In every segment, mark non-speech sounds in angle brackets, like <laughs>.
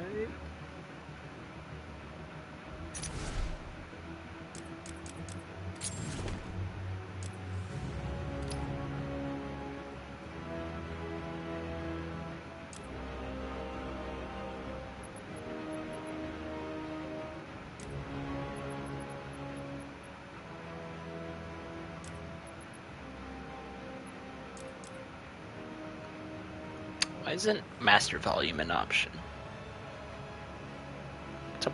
Alright. Why isn't master volume an option?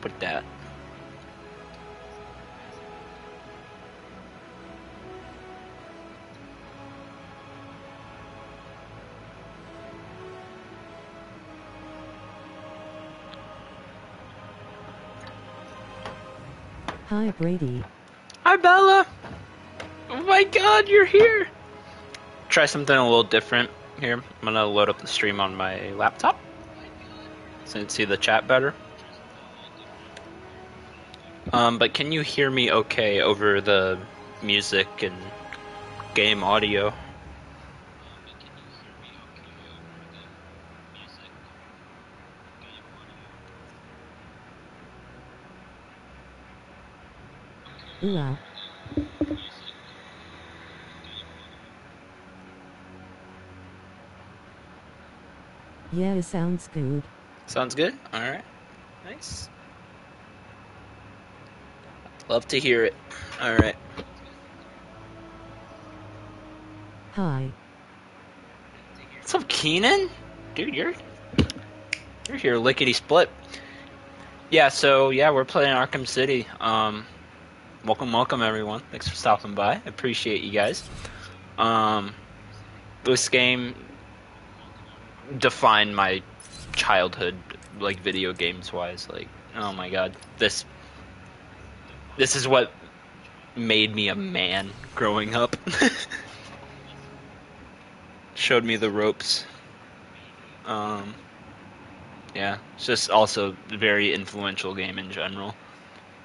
What's up with that? Hi, Brady. Hi, Bella! Oh my god, you're here! Try something a little different here. I'm gonna load up the stream on my laptop so you can see the chat better. Um, but can you hear me okay over the music and game audio? Ooh, ah. Yeah, it sounds good. Sounds good? Alright. Nice. Love to hear it. Alright. Hi. What's up, Keenan? Dude, you're you're here lickety split. Yeah, so yeah, we're playing Arkham City. Um, welcome, welcome everyone. Thanks for stopping by. I appreciate you guys. Um, this game defined my childhood, like video games wise. Like, oh my god, this this is what made me a man growing up. <laughs> Showed me the ropes. Um, yeah, it's just also a very influential game in general.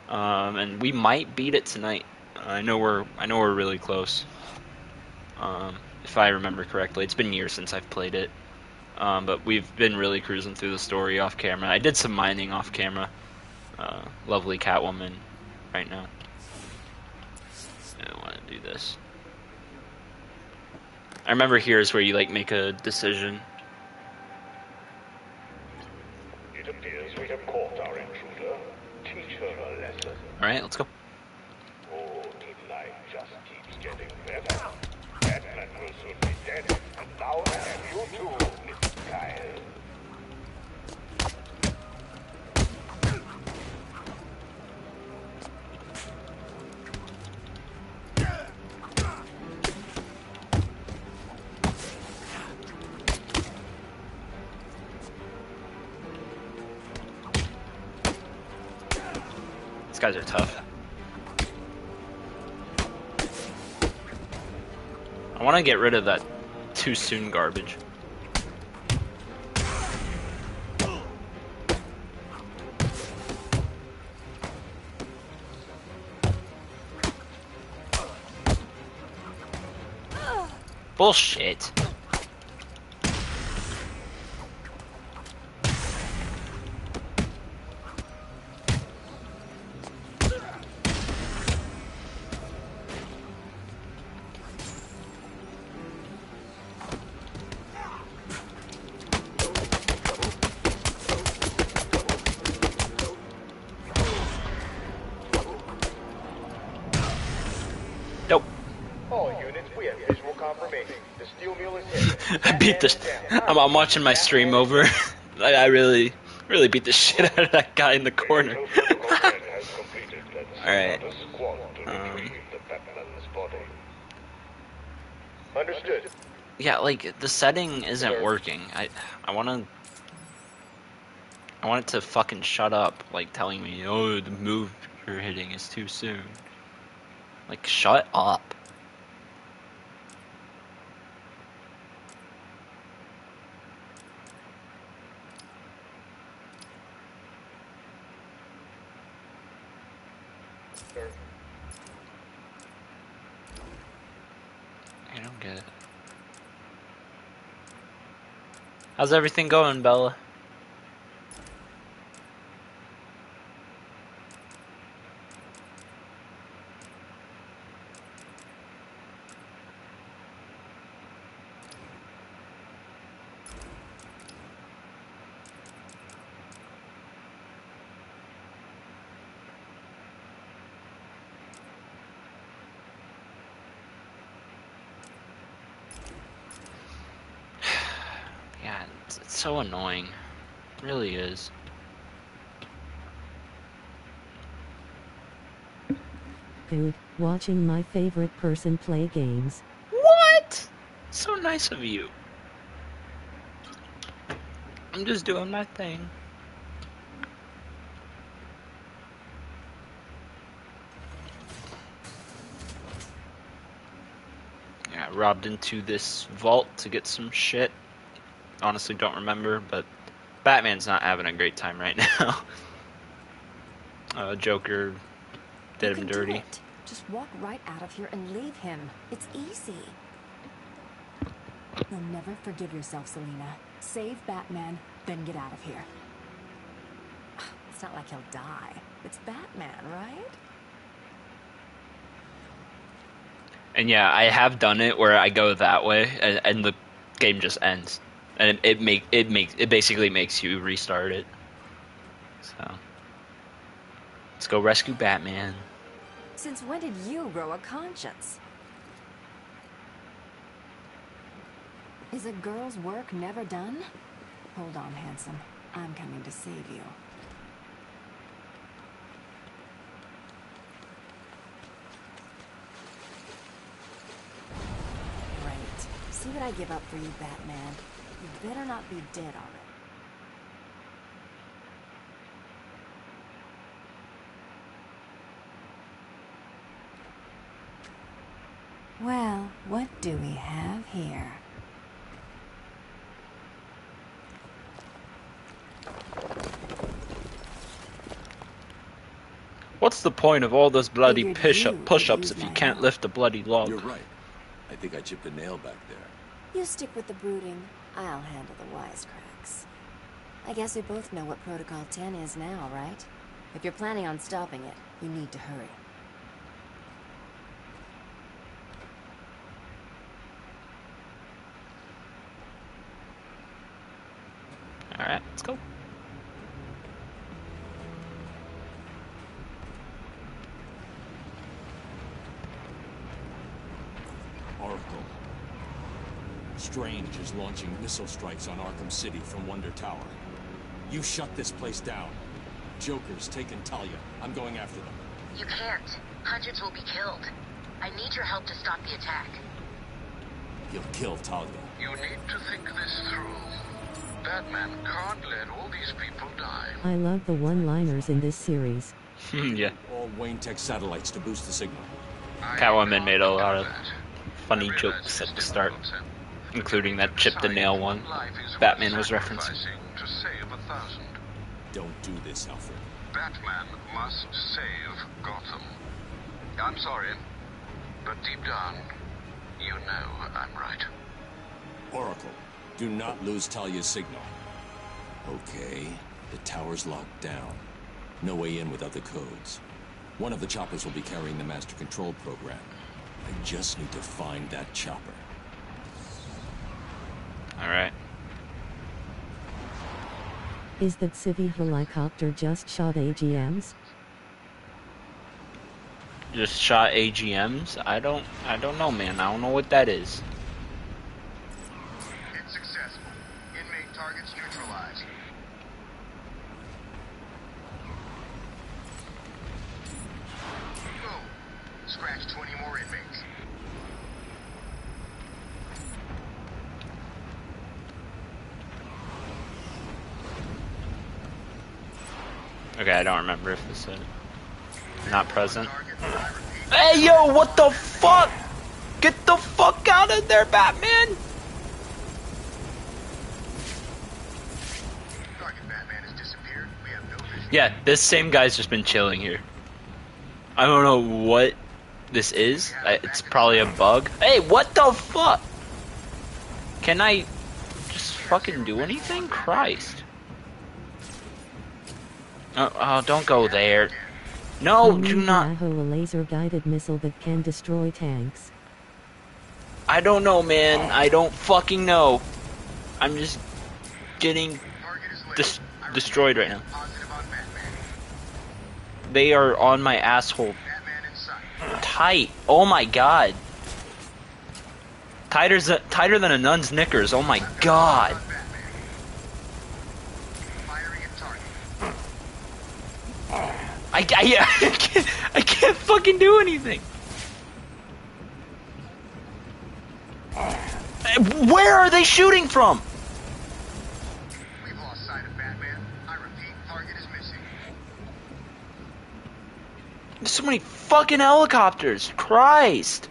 Um, and we might beat it tonight. I know we're I know we're really close. Um, if I remember correctly, it's been years since I've played it. Um, but we've been really cruising through the story off camera. I did some mining off camera. Uh, lovely Catwoman, right now. I don't want to do this. I remember here is where you like make a decision. It appears we have caught our intruder. Teach her a lesson. All right, let's go. Guys are tough. I want to get rid of that too soon garbage. Bullshit. Beat the. I'm, I'm watching my stream over. <laughs> I, I really, really beat the <laughs> shit out of that guy in the corner. No protocol man has completed. Let's Alright. start a squad to Um. retrieve the Batman's body. Understood. yeah, like the setting isn't working. I, I want to. I want it to fucking shut up, like telling me, oh, the move you're hitting is too soon. Like, shut up. I don't get it. How's everything going, Bella? It's, it's so annoying. It really is. Good. Watching my favorite person play games. What? So nice of you. I'm just doing my thing. Yeah, I robbed into this vault to get some shit. Honestly, don't remember, but Batman's not having a great time right <laughs> now. uh, Joker did him dirty. Just walk right out of here and leave him. It's easy. You'll never forgive yourself, Selina. Save Batman, then get out of here. <sighs> It's not like he'll die. It's Batman, right? And yeah, I have done it where I go that way, and, and the game just ends, and it, it make it makes it basically makes you restart it. So let's go rescue Batman. Since when did you grow a conscience? Is a girl's work never done? Hold on, handsome. I'm coming to save you. Great. See what I give up for you, Batman. You better not be dead already. Well, what do we have here? What's the point of all those bloody push you up could push-ups if you can't lift a bloody log? You're right. I think I chipped a nail back there. You stick with the brooding. I'll handle the wisecracks. I guess we both know what Protocol 10 is now, right? If you're planning on stopping it, you need to hurry. All right, let's go. Oracle. Strange is launching missile strikes on Arkham City from Wonder Tower. You shut this place down. Joker's taken Talia. I'm going after them. You can't. Hundreds will be killed. I need your help to stop the attack. He'll kill Talia. You need to think this through. Batman can't let all these people die. I love the one-liners in this series. <laughs> yeah, All Wayne Tech satellites to boost the signal. Catwoman made a lot of that. funny I jokes at the start, difficult, Sam. Including that chip the nail one. Life is worth Batman was referencing. To save a thousand. Don't do this, Alfred. Batman must save Gotham. I'm sorry, but deep down, you know I'm right. Oracle, do not lose Talia's signal. Okay, the tower's locked down. No way in without the codes. One of the choppers will be carrying the master control program. I just need to find that chopper. All right. Is that civvy helicopter just shot AGMs? Just shot AGMs. I don't. I don't know, man. I don't know what that is. It's successful. Inmate targets neutralized. Boom. Scratch 20 more inmates. Okay, I don't remember if this is not present. Target, I repeat, Hey, yo, what the fuck? Get the fuck out of there, Batman! target Batman has disappeared. We have no vision. Yeah, this same guy's just been chilling here. I don't know what this is. I, it's probably a bug. Hey, what the fuck? Can I just fucking do anything? Christ. Oh, oh don't go there. No, I do not. Yahoo a laser-guided missile that can destroy tanks. I don't know, man. I don't fucking know. I'm just getting Target is lit. dis- I repeat, destroyed right now. Positive on Batman. They are on my asshole Batman in sight. tight. Oh my god. Tighter, tighter than a nun's knickers. Oh my god. On Batman. I, I, <laughs> I, can't, I can't fucking do anything. Where are they shooting from? We've lost sight of Batman. I repeat, target is missing. There's so many fucking helicopters. Christ.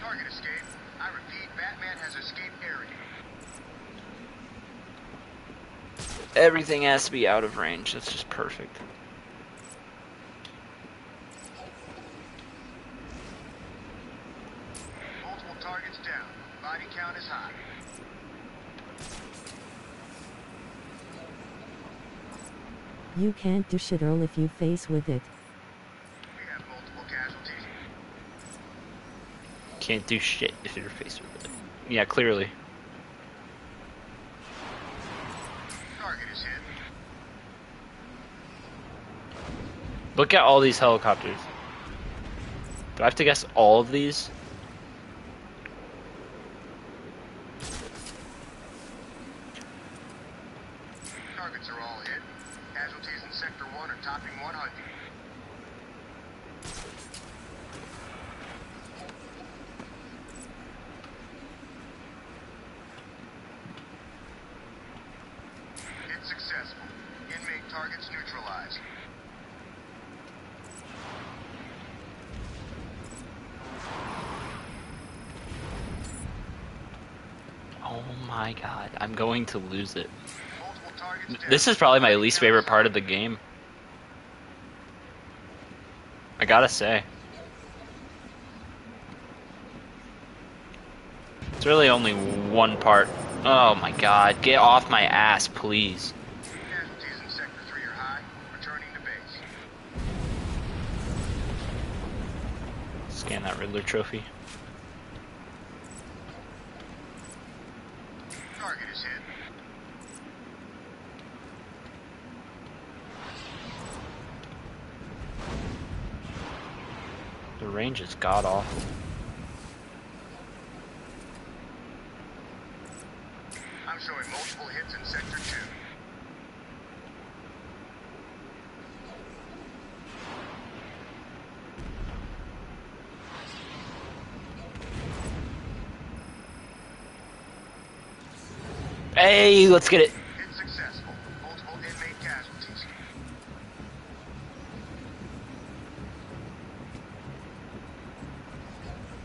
Target escape. I repeat, Batman has escaped area. Everything has to be out of range. That's just perfect. Multiple targets down. Body count is high. You can't do shit Earl if you face with it. We have multiple casualties. Can't do shit if you're faced with it. Yeah, clearly. Target is hit. Look at all these helicopters. Do I have to guess all of these? Targets are all hit. Casualties in Sector 1 are topping 100. Hit successful. Inmate targets neutralized. Oh my god, I'm going to lose it. Multiple targets down. This is probably my least favorite part of the game. I gotta say. It's really only one part. Oh my god, get off my ass, please. Casualties in Sector 3 are high. Returning to base. Scan that Riddler trophy. Target is hit. The range is god awful. I'm showing multiple hits in Sector 2. Hey, let's get it. Hit successful. Multiple inmate casualties.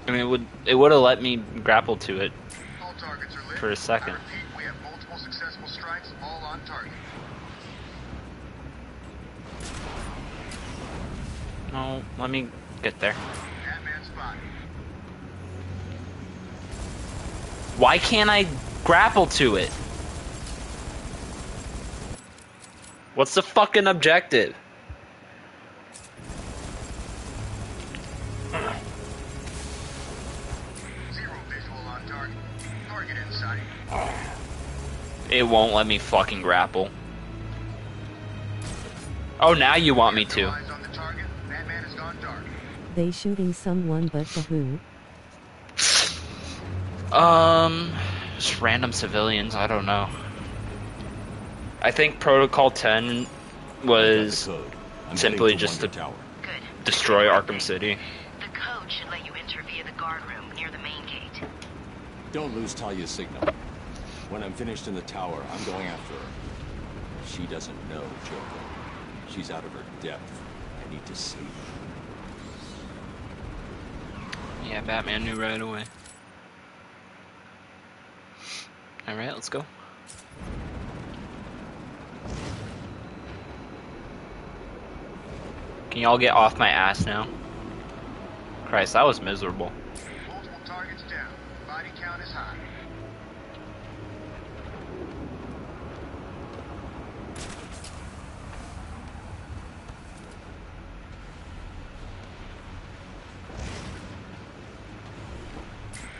I mean, it would it would have let me grapple to it. All targets are lit. For a second. I repeat, we have multiple successful strikes, all on target. No, let me get there. Why can't I grapple to it? What's the fucking objective? Won't let me fucking grapple. Oh, now you want me to. eyes on the target. Batman has gone dark. They shooting someone but for who? Um, just random civilians. I don't know. I think Protocol 10 was Got the code. I'm simply just to- Tower. Destroy Arkham City. The code should let you enter via the guard room near the main gate. Don't lose Talia's signal. When I'm finished in the tower, I'm going after her. She doesn't know, Joker. She's out of her depth. I need to her. Yeah, Batman knew right away. Alright, let's go. Can y'all get off my ass now? Christ, that was miserable. Multiple targets down. Body count is high.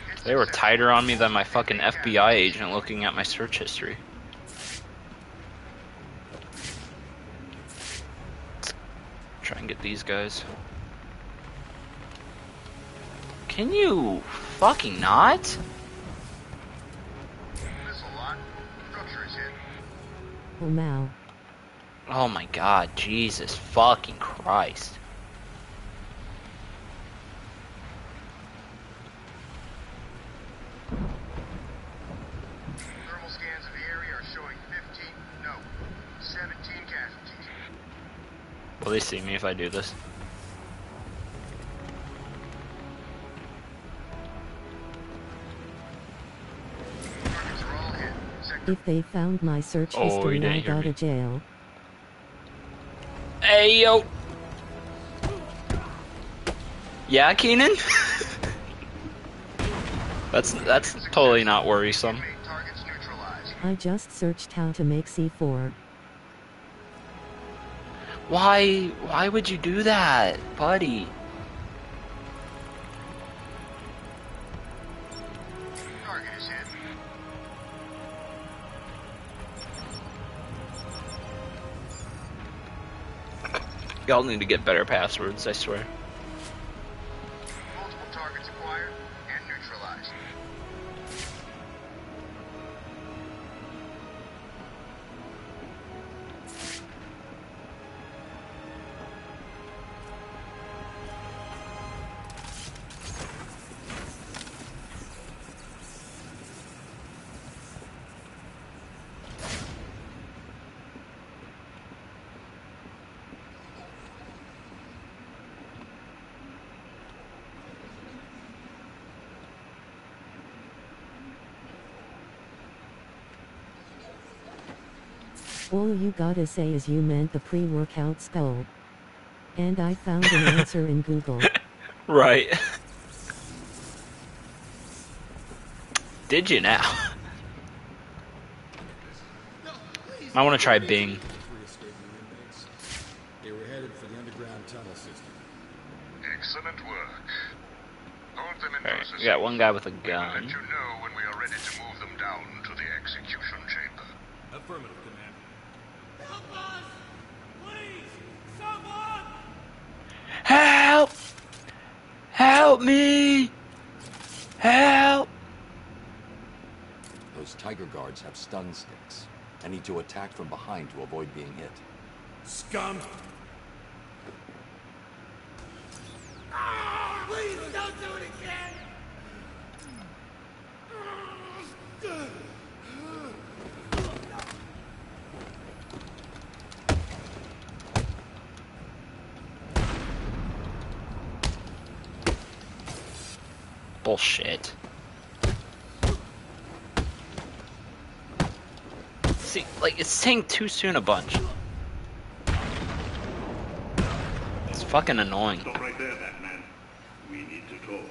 Hit They were tighter on me than my fucking FBI agent looking at my search history. Try and get these guys. Can you fucking not? Missile lock. Structure is hit. Oh. Oh my god, Jesus fucking Christ. Thermal scans of the area are showing 15, no, 17 casualties. Will they see me if I do this? Targets are all hit. Sector If they found my search Oh, history, I hear go to jail. Hey yo. Yeah, Keenan. <laughs> that's that's totally not worrisome. made targets neutralized. I just searched how to make C4. Why why would you do that, buddy? Y'all need to get better passwords, I swear. All you gotta say is you meant the pre-workout skull. And I found an answer in Google. <laughs> Right. Did you now? I want to try Bing. Three. They were headed for the underground tunnel system. Excellent work. Hold them in Alright, process. we got one guy with a We'll let gun. you know when we are ready to move them down to the execution chamber. Affirmative, Commander. Help! Help me! Help! Those Tiger Guards have stun sticks. I need to attack from behind to avoid being hit. Scum! Bullshit. See, like, it's saying too soon a bunch. It's fucking annoying. Stop right there, Batman. We need to talk.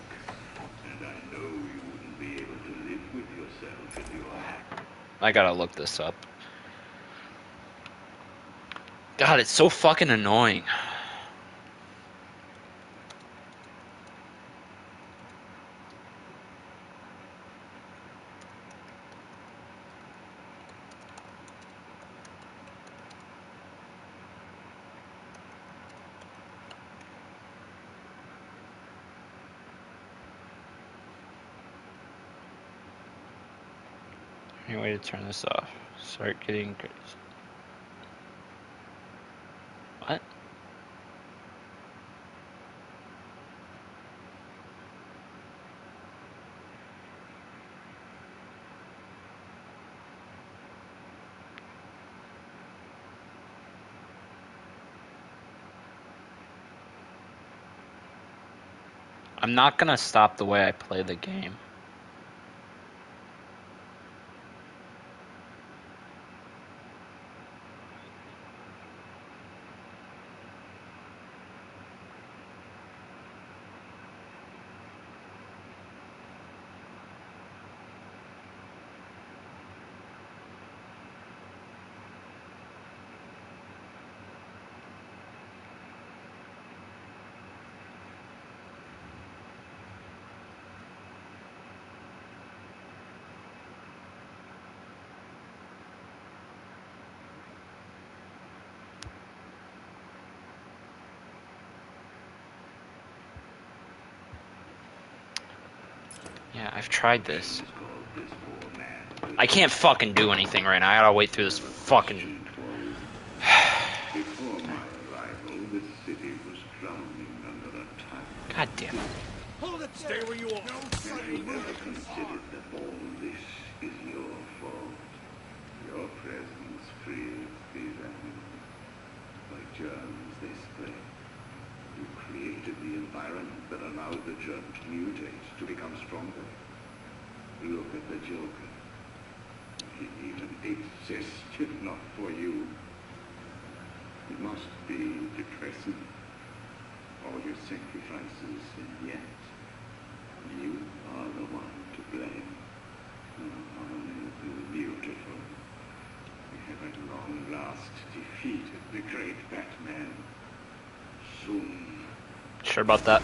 And I know you wouldn't be able to live with yourself if you happy. I gotta look this up. God, it's so fucking annoying. Any way to turn this off? Start getting crazy. What? I'm not gonna stop the way I play the game. Tried this. I can't fucking do anything right now. I gotta wait through this fucking. Before my arrival, the city was drowning under attack. God damn it. Hold it, Stay where you are. And you never considered that all this is your fault. Your presence creates these animals. Like germs, they spread. You created the environment that allowed the germ to mutate, to become stronger. Look at the Joker. He even exists, not for you. It must be depressing. All your sacrifices, and yet you are the one to blame. Oh, beautiful. We have at long last defeated the great Batman. Soon, Sure about that?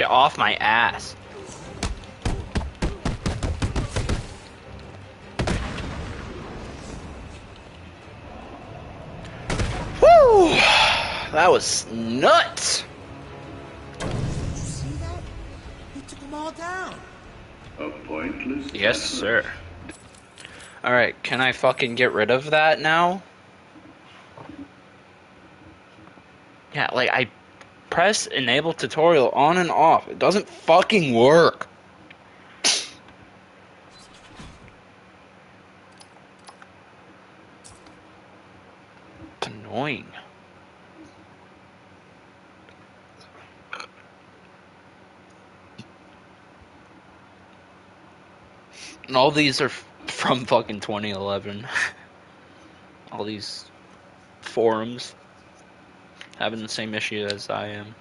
Get off my ass. Woo! That was nuts. See that? He took them all down. A pointless Yes, sir. Alright, can I fucking get rid of that now? Yeah, like I press enable tutorial on and off. It doesn't fucking work. It's annoying. And all these are from fucking 2011. <laughs> all these forums having the same issue as I am.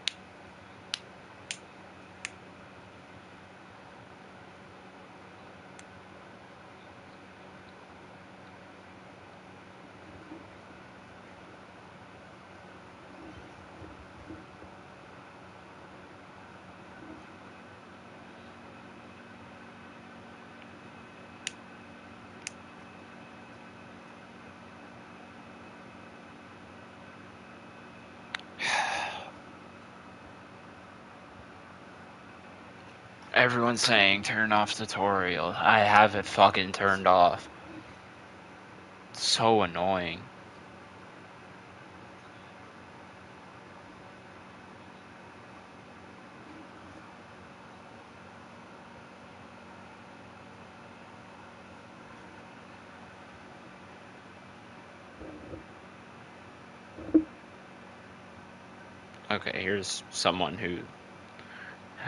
Everyone's saying turn off tutorial. I have it fucking turned off. So annoying. Okay, here's someone who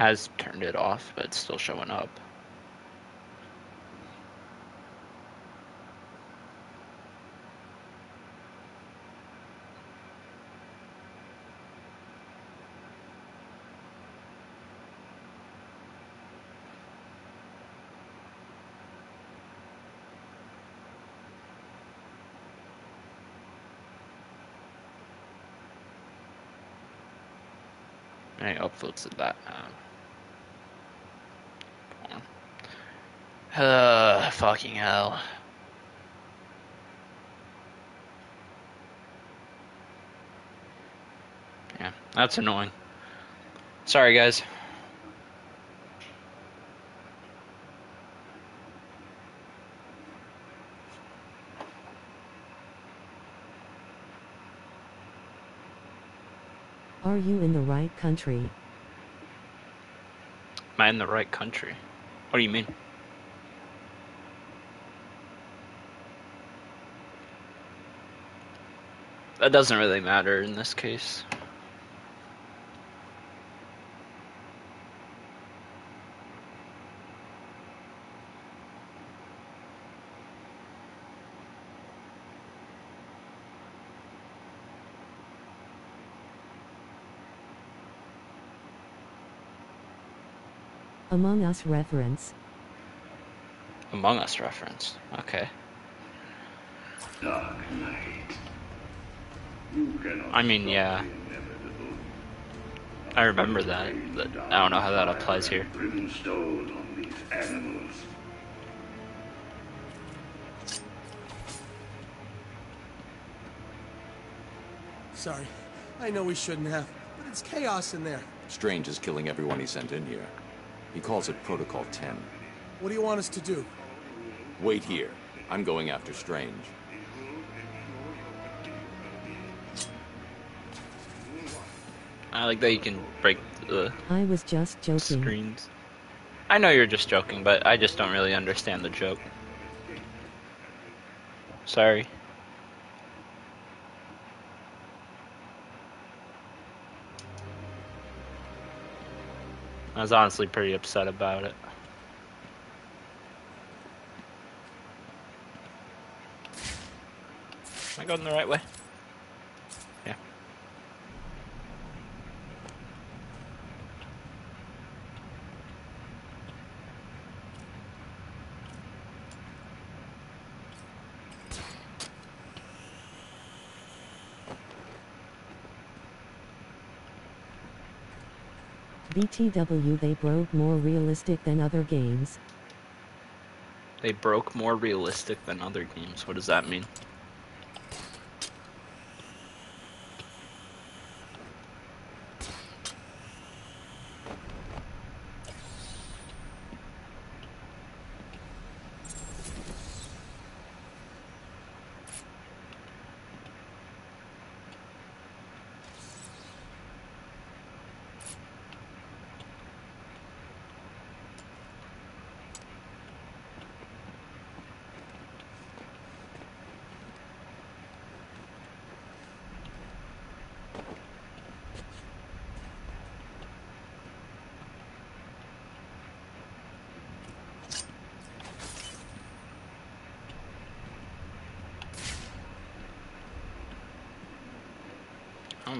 has turned it off, but it's still showing up. Upvotes it that um, Uh, fucking hell. Yeah, that's annoying. Sorry, guys. Are you in the right country? Am I in the right country? What do you mean? That doesn't really matter in this case. Among Us reference. Among Us reference. Okay. Dark Knight. You cannot I mean, yeah. I remember that, but I don't know how that applies here. Brimstone on these animals. Sorry. I know we shouldn't have, but it's chaos in there. Strange is killing everyone he sent in here. He calls it Protocol 10. What do you want us to do? Wait here. I'm going after Strange. I like that you can break the I was just joking. screens. I know you're just joking, but I just don't really understand the joke. Sorry. I was honestly pretty upset about it. Am I going the right way? BTW they broke more realistic than other games. They broke more realistic than other games. What does that mean?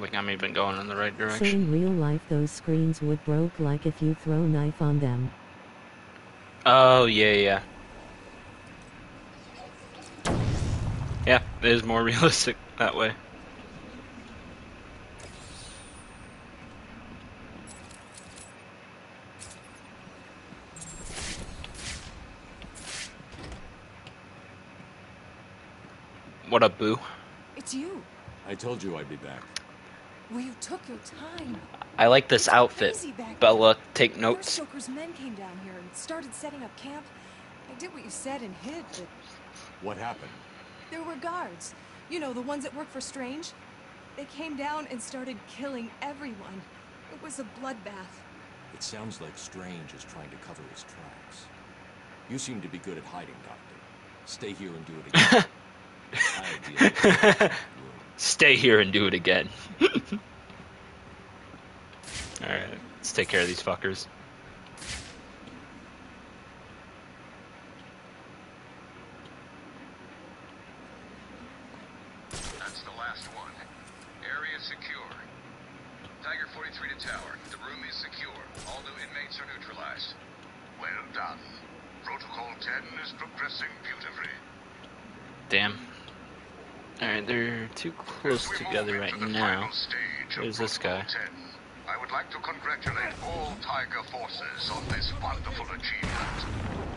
I don't think I'm even going in the right So direction. in real life those screens would broke like if you throw knife on them. Oh, yeah, yeah. Yeah, it is more <laughs> realistic that way. What up, Boo? It's you. I told you I'd be back. Well, you took your time. I like this outfit. Bella, take there. notes. Stoker's men came down here and started setting up camp. I did what you said and hid, but What happened? there were guards. You know, the ones that work for Strange. They came down and started killing everyone. It was a bloodbath. It sounds like Strange is trying to cover his tracks. You seem to be good at hiding, Doctor. Stay here and do it again. <laughs> Stay here and do it again. <laughs> Alright, let's take care of these fuckers. That's the last one. Area secure. Tiger 43 to tower. The room is secure. All new inmates are neutralized. Well done. Protocol 10 is progressing beautifully. Damn. Alright, they're too close together right now. Where's this guy? I would like to congratulate all Tiger forces on this wonderful achievement.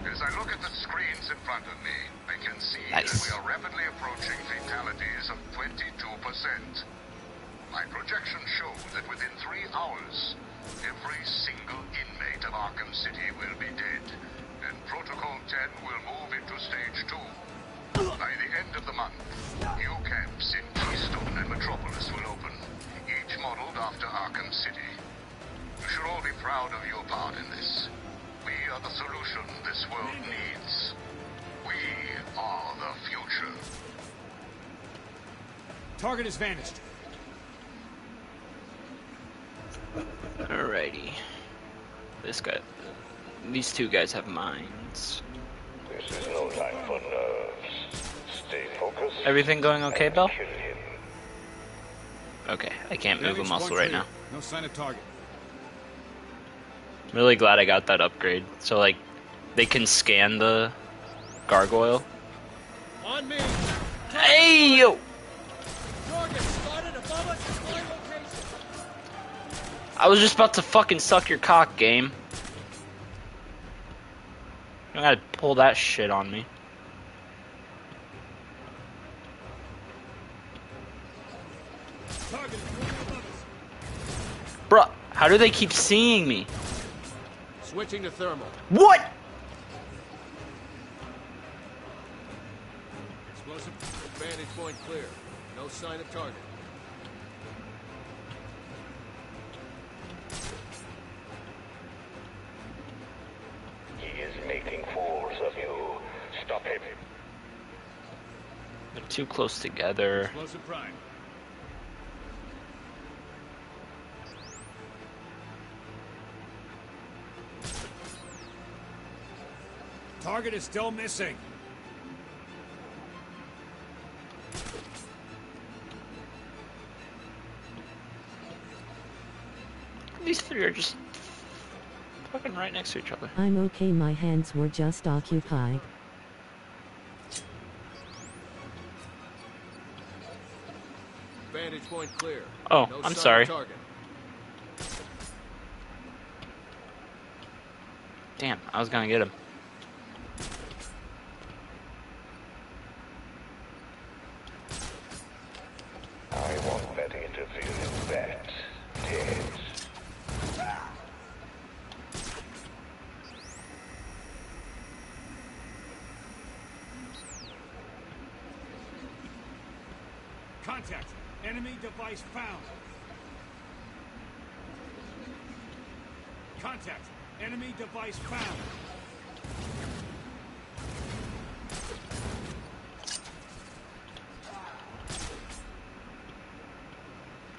As I look at the screens in front of me, I can see Nice. that we are rapidly approaching fatalities of 22%. My projections show that within three hours, every single inmate of Arkham City will be dead, and Protocol 10 will move into Stage 2. By the end of the month, new camps in Keystone and Metropolis will open, each modeled after Arkham City. You should all be proud of your part in this. We are the solution this world needs. We are the future. Target has vanished. Alrighty. This guy. These two guys have mines. This is no time for nerves. Stay focused. Everything going okay, Bell? Okay, I can't move a muscle right now. No sign of target. I'm really glad I got that upgrade. So, like, they can scan the gargoyle. On me. Hey, yo! Target spotted above us. at my. I was just about to fucking suck your cock, game. You gotta pull that shit on me. Target is moving above us. Bruh, how do they keep seeing me? Switching to thermal. What? Explosive. Vantage point clear. No sign of target. He is making fools of you. Stop him. They're too close together. Explosive prime. Target is still missing. These three are just fucking right next to each other. I'm okay, my hands were just occupied. Vantage point clear. Oh, no I'm sorry. Target. Damn, I was gonna get him. I want that interview in that, Ted. Contact. Device found. Contact. Enemy device found.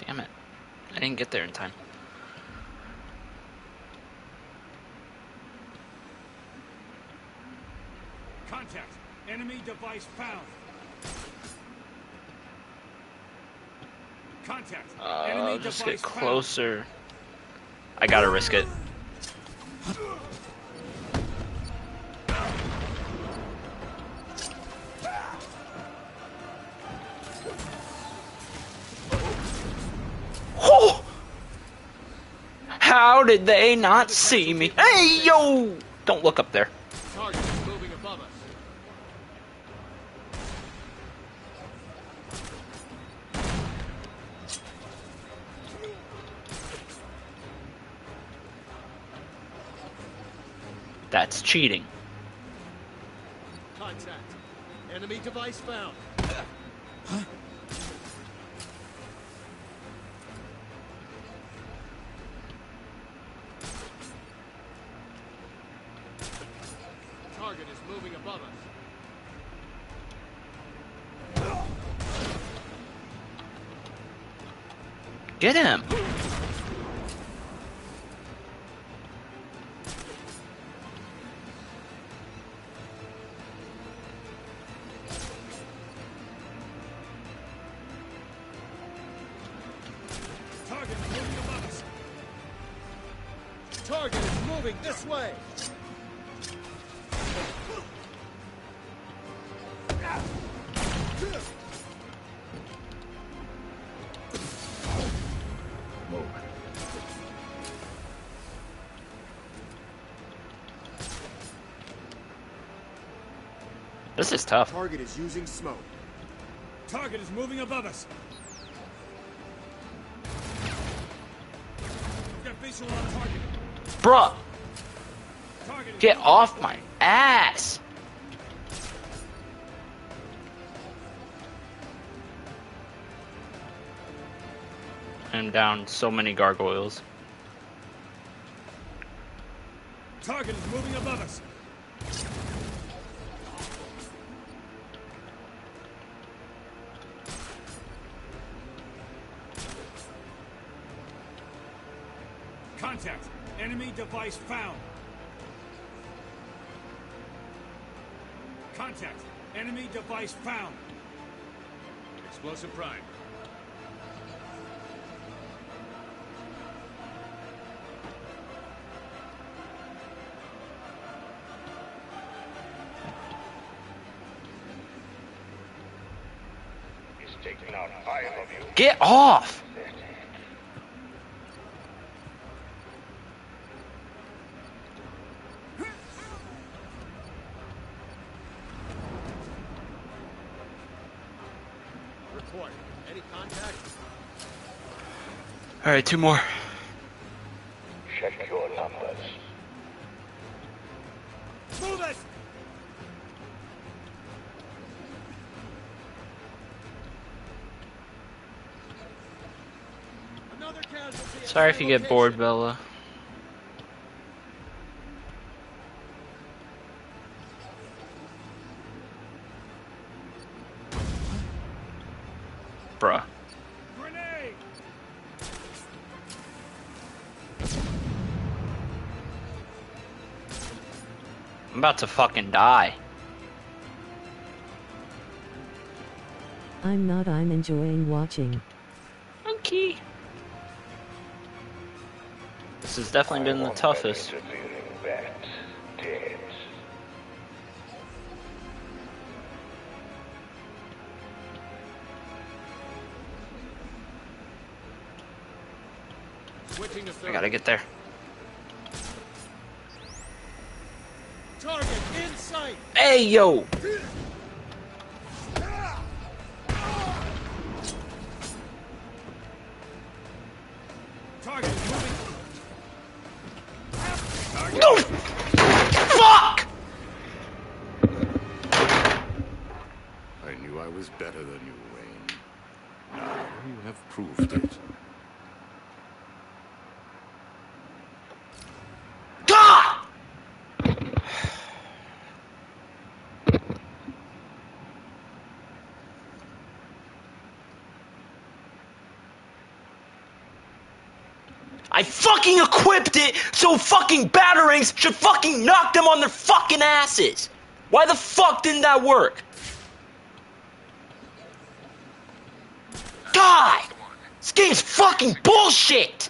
Damn it. I didn't get there in time. Contact. Enemy device found. Contact. Uh, Enemy just get closer. I gotta risk it. Oh! How did they not see me? Hey, yo! Don't look up there. Target is moving above us. That's cheating. Contact. Enemy device found. Target is moving above us. Get him! Target is moving this way. This is tough. Target is using smoke. Target is moving above us. We've got visual on target. Bruh! Get off my ass! I'm down so many gargoyles. Target is moving above us. Contact. Enemy device found. Contact. Enemy device found. Explosive prime. He's taken out five of you. Get off! Report. Any contact? Alright, two more. Check your numbers. Move it! Another casualty. Sorry if you get bored. Bella. About to fucking die. I'm not, I'm enjoying watching. Okay. This has definitely been the toughest. Interfering bats. Dead. Switching to third. I gotta get there. Hey, yo! Target is moving. No! Fuck! I knew I was better than you, Wayne. Now you have proved it. God! I fucking equipped it so fucking batarangs should fucking knock them on their fucking asses. Why the fuck didn't that work? God! This game's fucking bullshit!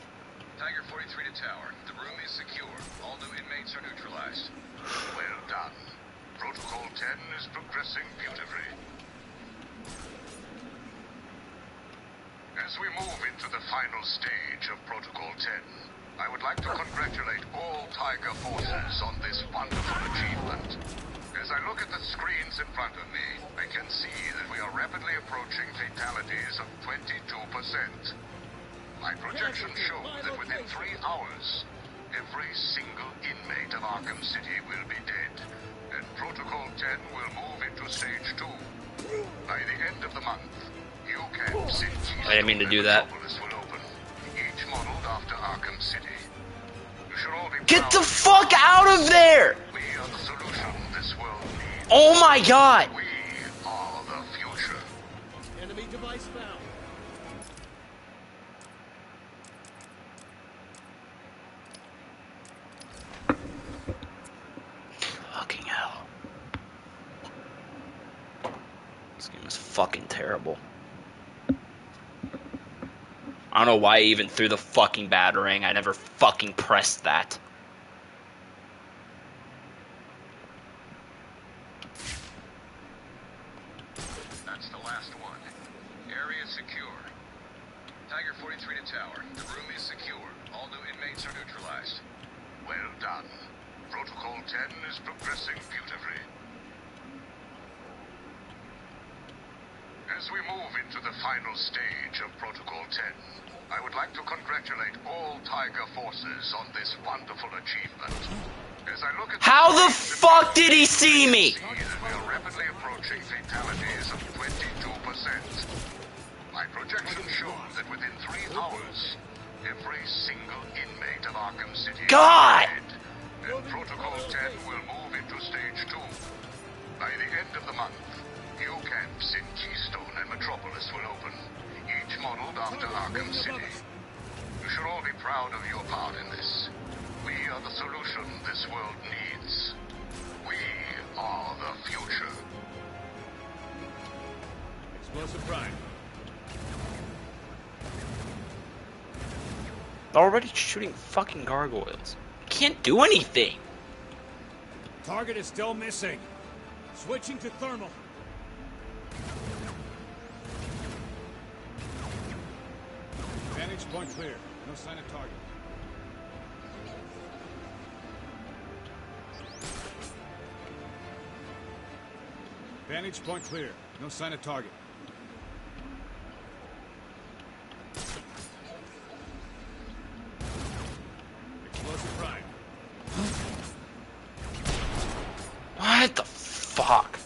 Tiger 43 to tower. The room is secure. All new inmates are neutralized. Well done. Protocol 10 is progressing beautifully. As we move into the final stage of Protocol 10, I would like to congratulate all Tiger forces on this wonderful achievement. As I look at the screens in front of me, I can see that we are rapidly approaching fatalities of 22%. My projections show that within three hours, every single inmate of Arkham City will be dead, and Protocol 10 will move into Stage 2. By the end of the month, you camps in I didn't mean to do that. Open, each modeled after Arkham City. You should all be Get the fuck out of there! the solution this world needs. Oh my god! We are the future. Enemy device found. Fucking hell. This game is fucking terrible. I don't know why I even threw the fucking batarang. I never fucking pressed that. That's the last one. Area secure. Tiger 43 to tower. The room is secure. All new inmates are neutralized. Well done. Protocol 10 is progressing beautifully. As we move into the final stage of Protocol 10, I would like to congratulate all Tiger forces on this wonderful achievement. As I look at How the screens fuck did he see me? See we are rapidly approaching fatalities of 22%. My projections show that within three hours, every single inmate of Arkham City God! dead, and Protocol 10 will move into Stage 2. By the end of the month, new camps in Keystone and Metropolis will open, each modeled after Arkham City. You should all be proud of your part in this. We are the solution this world needs. We are the future. Explosive prime. Already shooting fucking gargoyles. Can't do anything. Target is still missing. Switching to thermal. Vantage point clear. No sign of target. Vantage point clear. No sign of target. What the fuck?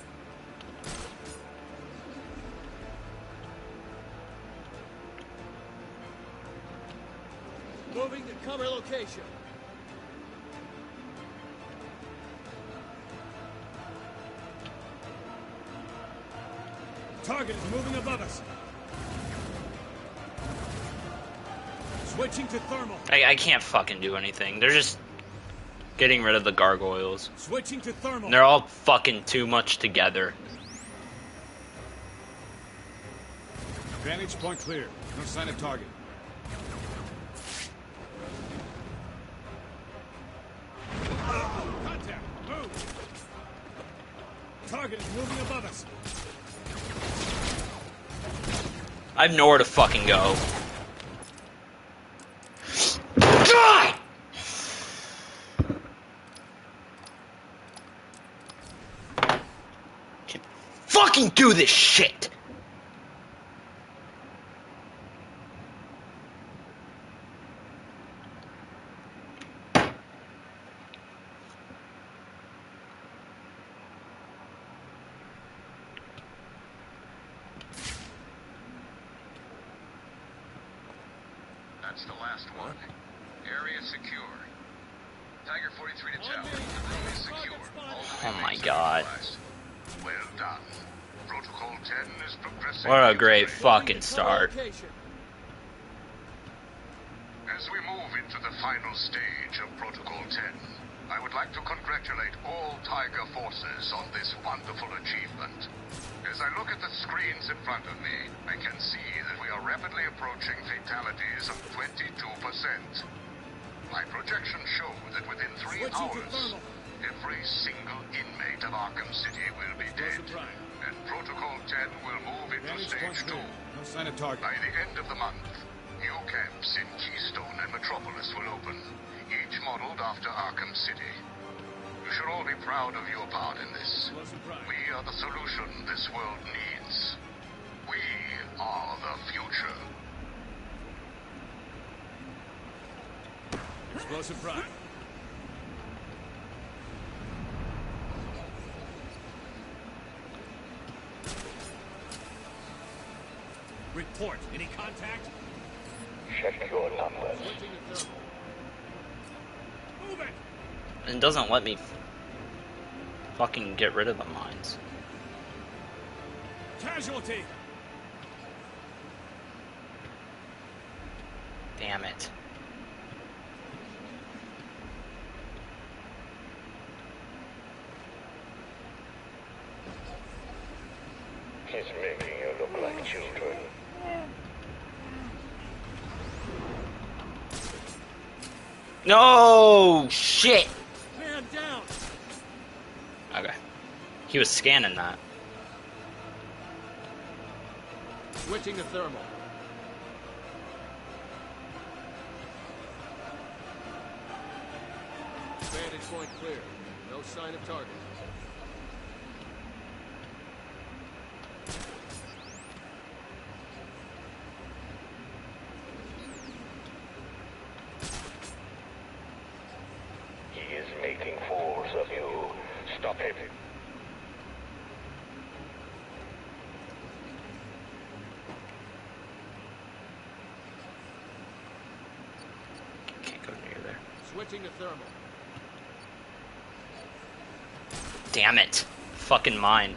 Cover location. Target is moving above us. Switching to thermal. I, I can't fucking do anything. They're just getting rid of the gargoyles. Switching to thermal. And they're all fucking too much together. Vantage point clear. No sign of target. Contact. Move. Target is moving above us. I have nowhere to fucking go. God! Can't fucking do this shit! That's the last one. Area secure. Tiger 43 to tower. The room is secure. All new Oh my inmates are God. neutralized. Well done. Protocol 10 is progressing. What a great fucking start. As we move into the final stage of Protocol 10, I would like to congratulate all Tiger forces on this wonderful achievement. As I look at the screens in front of me, I can see that we are rapidly approaching fatalities of 22%. My projections show that within three hours, thermal. Every single inmate of Arkham City will be dead, and Protocol 10 will move into stage 2. No sign of target. By the end of the month, new camps in Keystone and Metropolis will open, each modeled after Arkham City. You should all be proud of your part in this. We are the solution this world needs. We are the future. Explosive prime. Report. Any contact? Check your numbers. Switching to thermal. Move it! It doesn't let me fucking get rid of the mines. Casualty! Damn it. He's making you look like children. No shit. Man down! Okay. He was scanning that. Switching to thermal. Vantage point clear. No sign of target. He is making fools of you. Stop him. Can't go near there. Switching to thermal. Damn it. Fucking mine.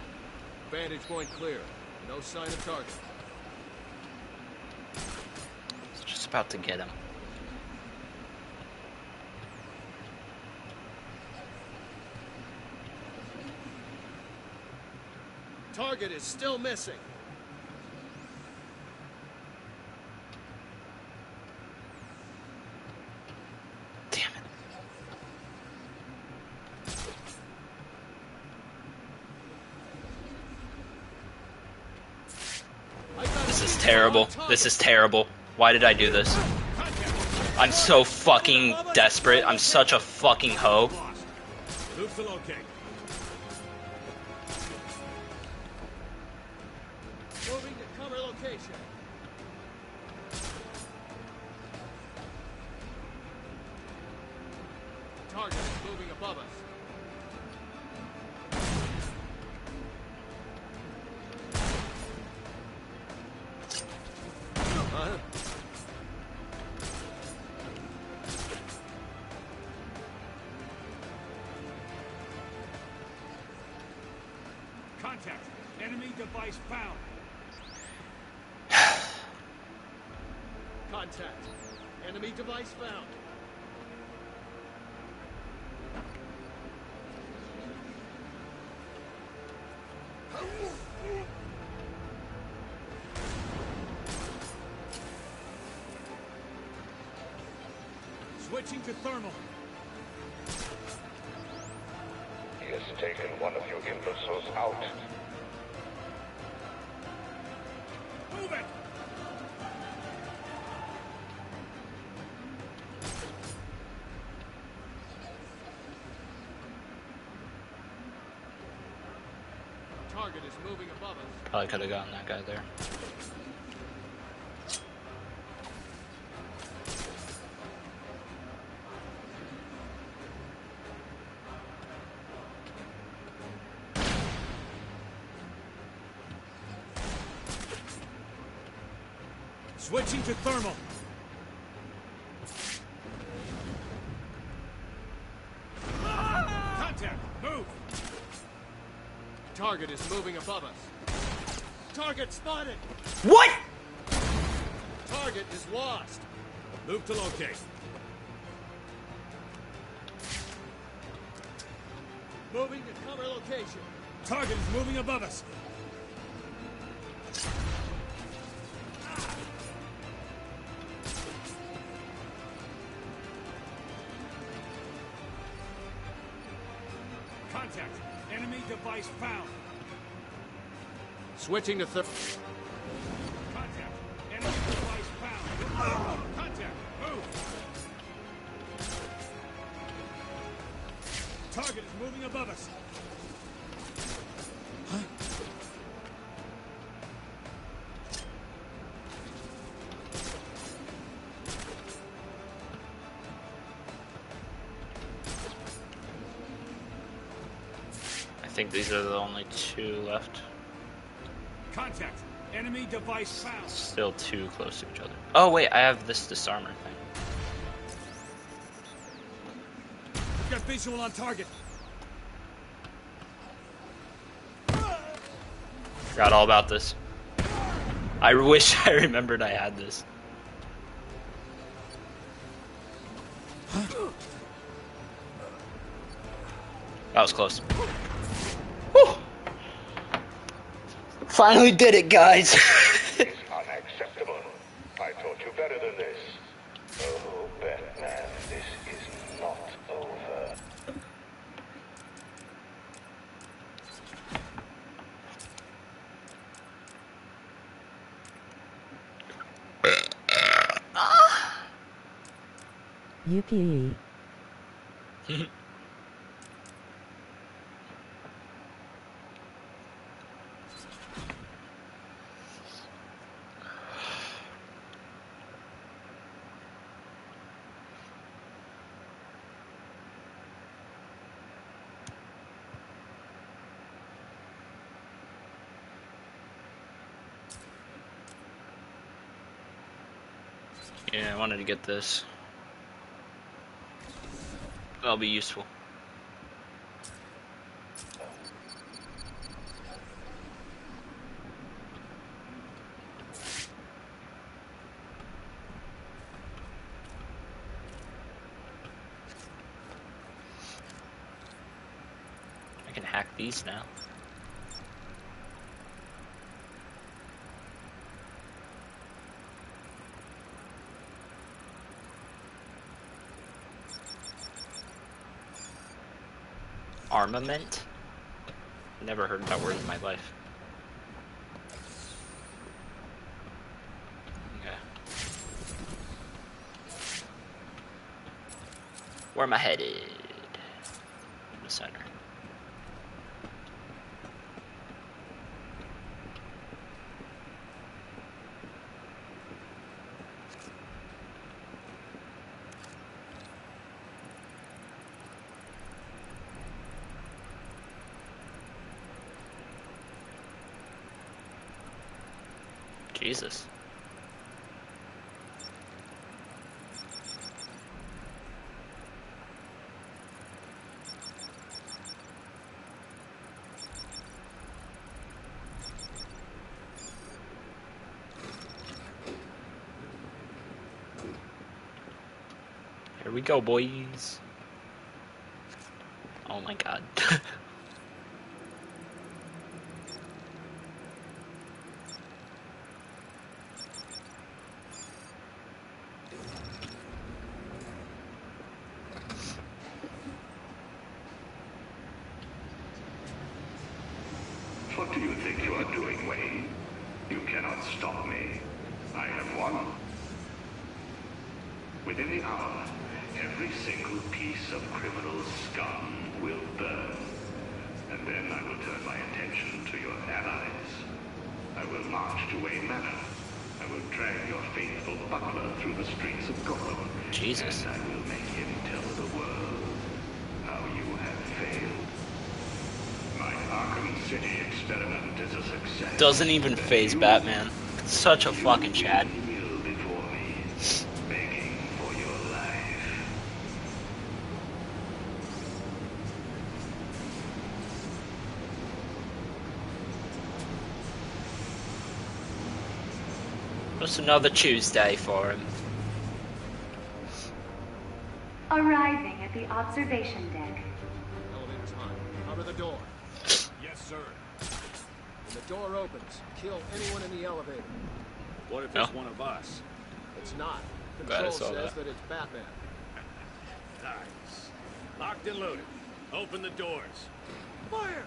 Vantage point clear. No sign of target. Just about to get him. Target is still missing. Damn it. This is terrible. This is terrible. Why did I do this? I'm so fucking desperate. I'm such a fucking hoe. To thermal. He has taken one of you imbeciles out. Move it! Target is moving above us. Probably could have gotten that guy there. Switching to thermal. Contact! Move! Target is moving above us. Target spotted! What? Target is lost. Move to locate. Moving to cover location. Target is moving above us. Switching to third. I think these are the only two left. Contact. Enemy device found. Still too close to each other. Oh wait, I have this disarmor thing. We've got visual on target. Forgot all about this. I wish <laughs> I remembered I had this. That was close. Finally did it, guys. It's <laughs> unacceptable. I taught you better than this. Oh, Batman, this is not over. UPE. yeah, I wanted to get this. That'll be useful. I can hack these now. Armament? Never heard that word in my life. Where am I headed? The center. Jesus. Here we go, boys. Oh my god. What do you think you are doing, Wayne? You cannot stop me. I have won. Within the hour, every single piece of criminal scum will burn. And then I will turn my attention to your allies. I will march to Wayne Manor. I will drag your faithful buckler through the streets of Gotham. Jesus. And I will make him tell the world how you have failed. My Arkham City experiment is a success. Doesn't even faze Batman. Such a fucking Chad. Just another Tuesday for him. Arriving at the observation deck. Hell of in time. for the door. Yes, sir. When the door opens, kill anyone in the elevator. What if No. it's one of us? It's not. Glad I Control saw says that. that it's Batman. <laughs> Nice. Locked and loaded. Open the doors. Fire!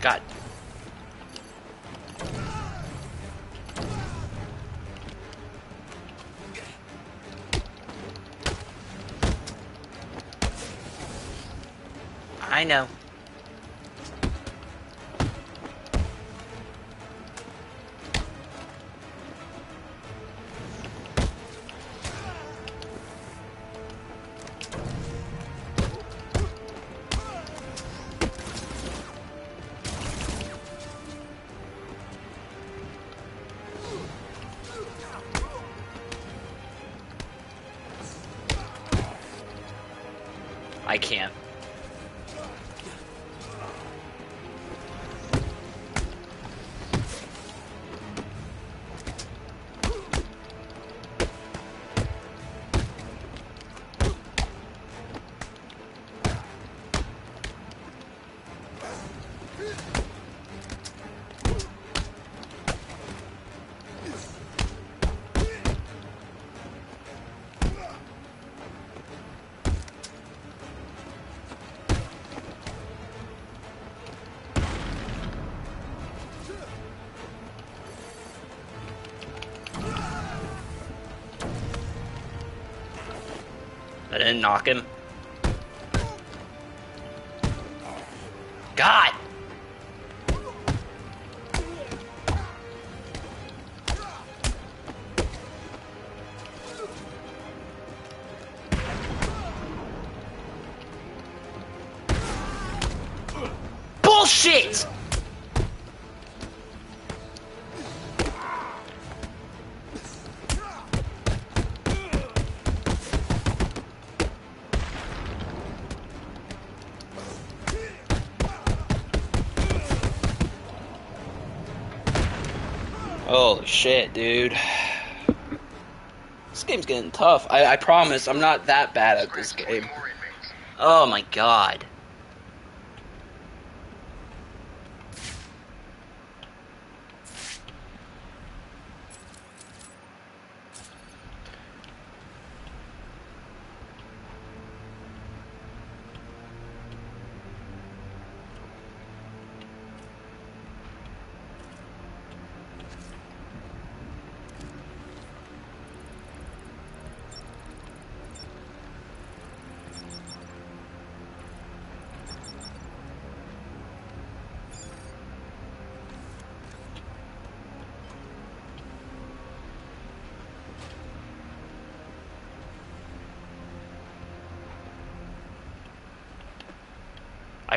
God. I know. Knock him. Holy shit, dude. This game's getting tough. I, I promise I'm not that bad at this game. Oh my god.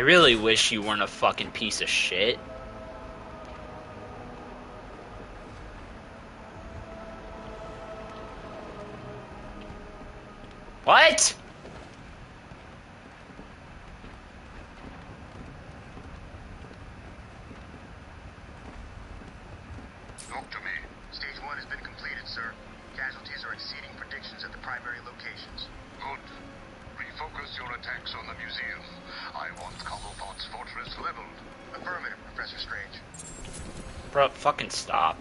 Really wish you weren't a fucking piece of shit. What? Talk to me. Stage one has been completed, sir. Casualties are exceeding predictions at the primary locations. Good. Refocus your attacks on the museum. I want Cobblepot's fortress leveled. Affirmative, Professor Strange. Bro, fucking stop.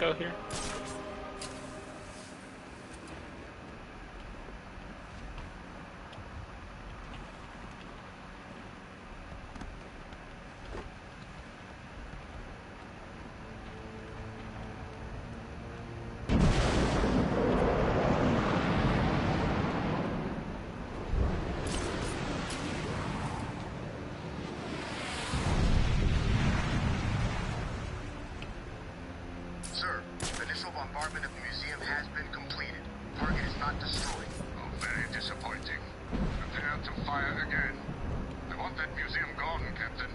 Go here? Sir, initial bombardment see him gone, Captain.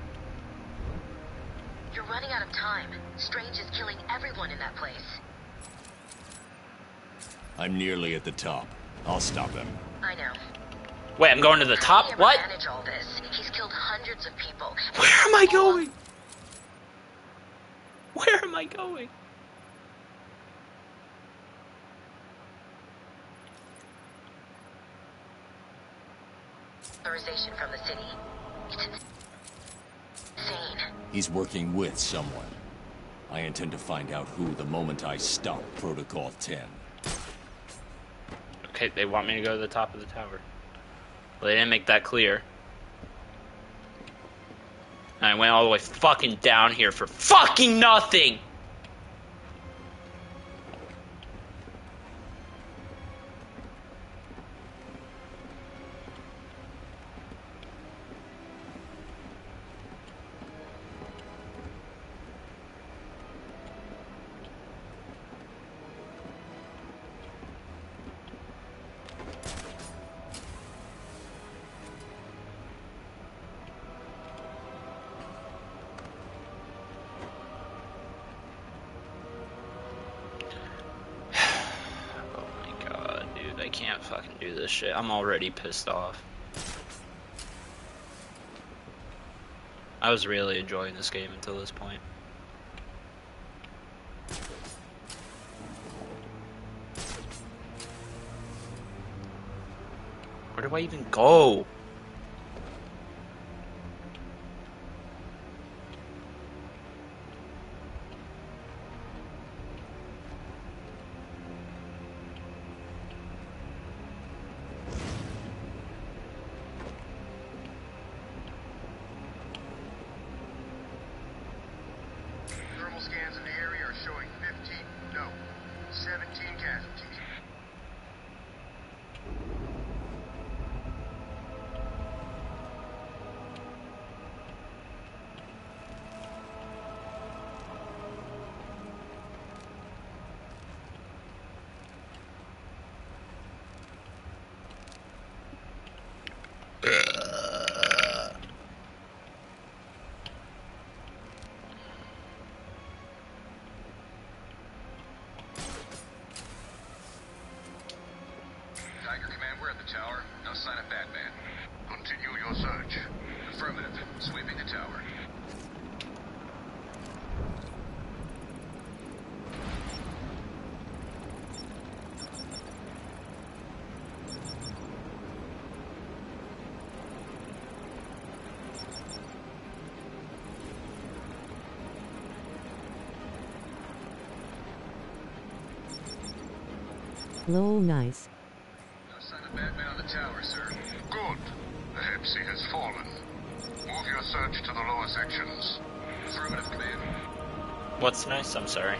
You're running out of time. Strange is killing everyone in that place. I'm nearly at the top. I'll stop him. I know. Wait, I'm going to the top? How did he What? manage all this? He's killed hundreds of people. Where am I going? Where am I going? Authorization from the city. It's insane. He's working with someone. I intend to find out who the moment I stop Protocol 10. They want me to go to the top of the tower. Well, they didn't make that clear. And I went all the way fucking down here for fucking nothing! Shit. I'm already pissed off. I was really enjoying this game until this point. Where do I even go? Thermal scans in the area are showing 15, no, 17 casualties. TYGER Command, we're at the tower. No sign of Batman. Continue your search. Affirmative. Sweeping the tower. Lol nice. No sign of Batman on the tower, sir. Good. The Hepsi has fallen. Move your search to the lower sections. Affirmative, Command. What's nice? I'm sorry.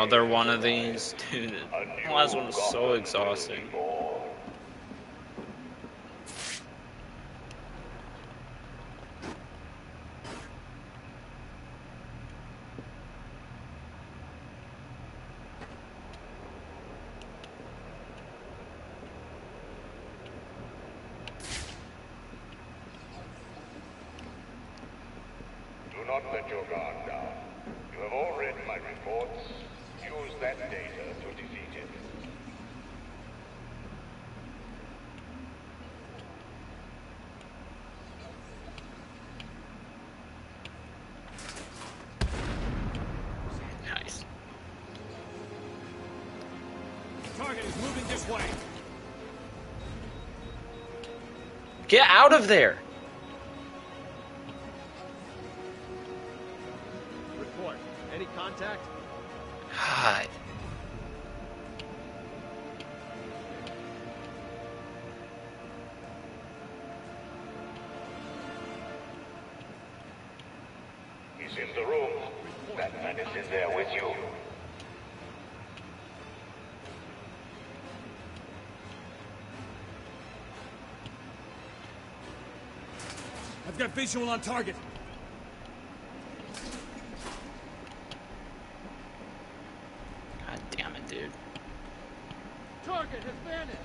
Another one of these? Dude, last one was so exhausting. Do not let your guard down. You have all read my reports. Use that data to defeat it. Nice. Target is moving this way. Get out of there! Got visual on target. God damn it, dude. Target has vanished.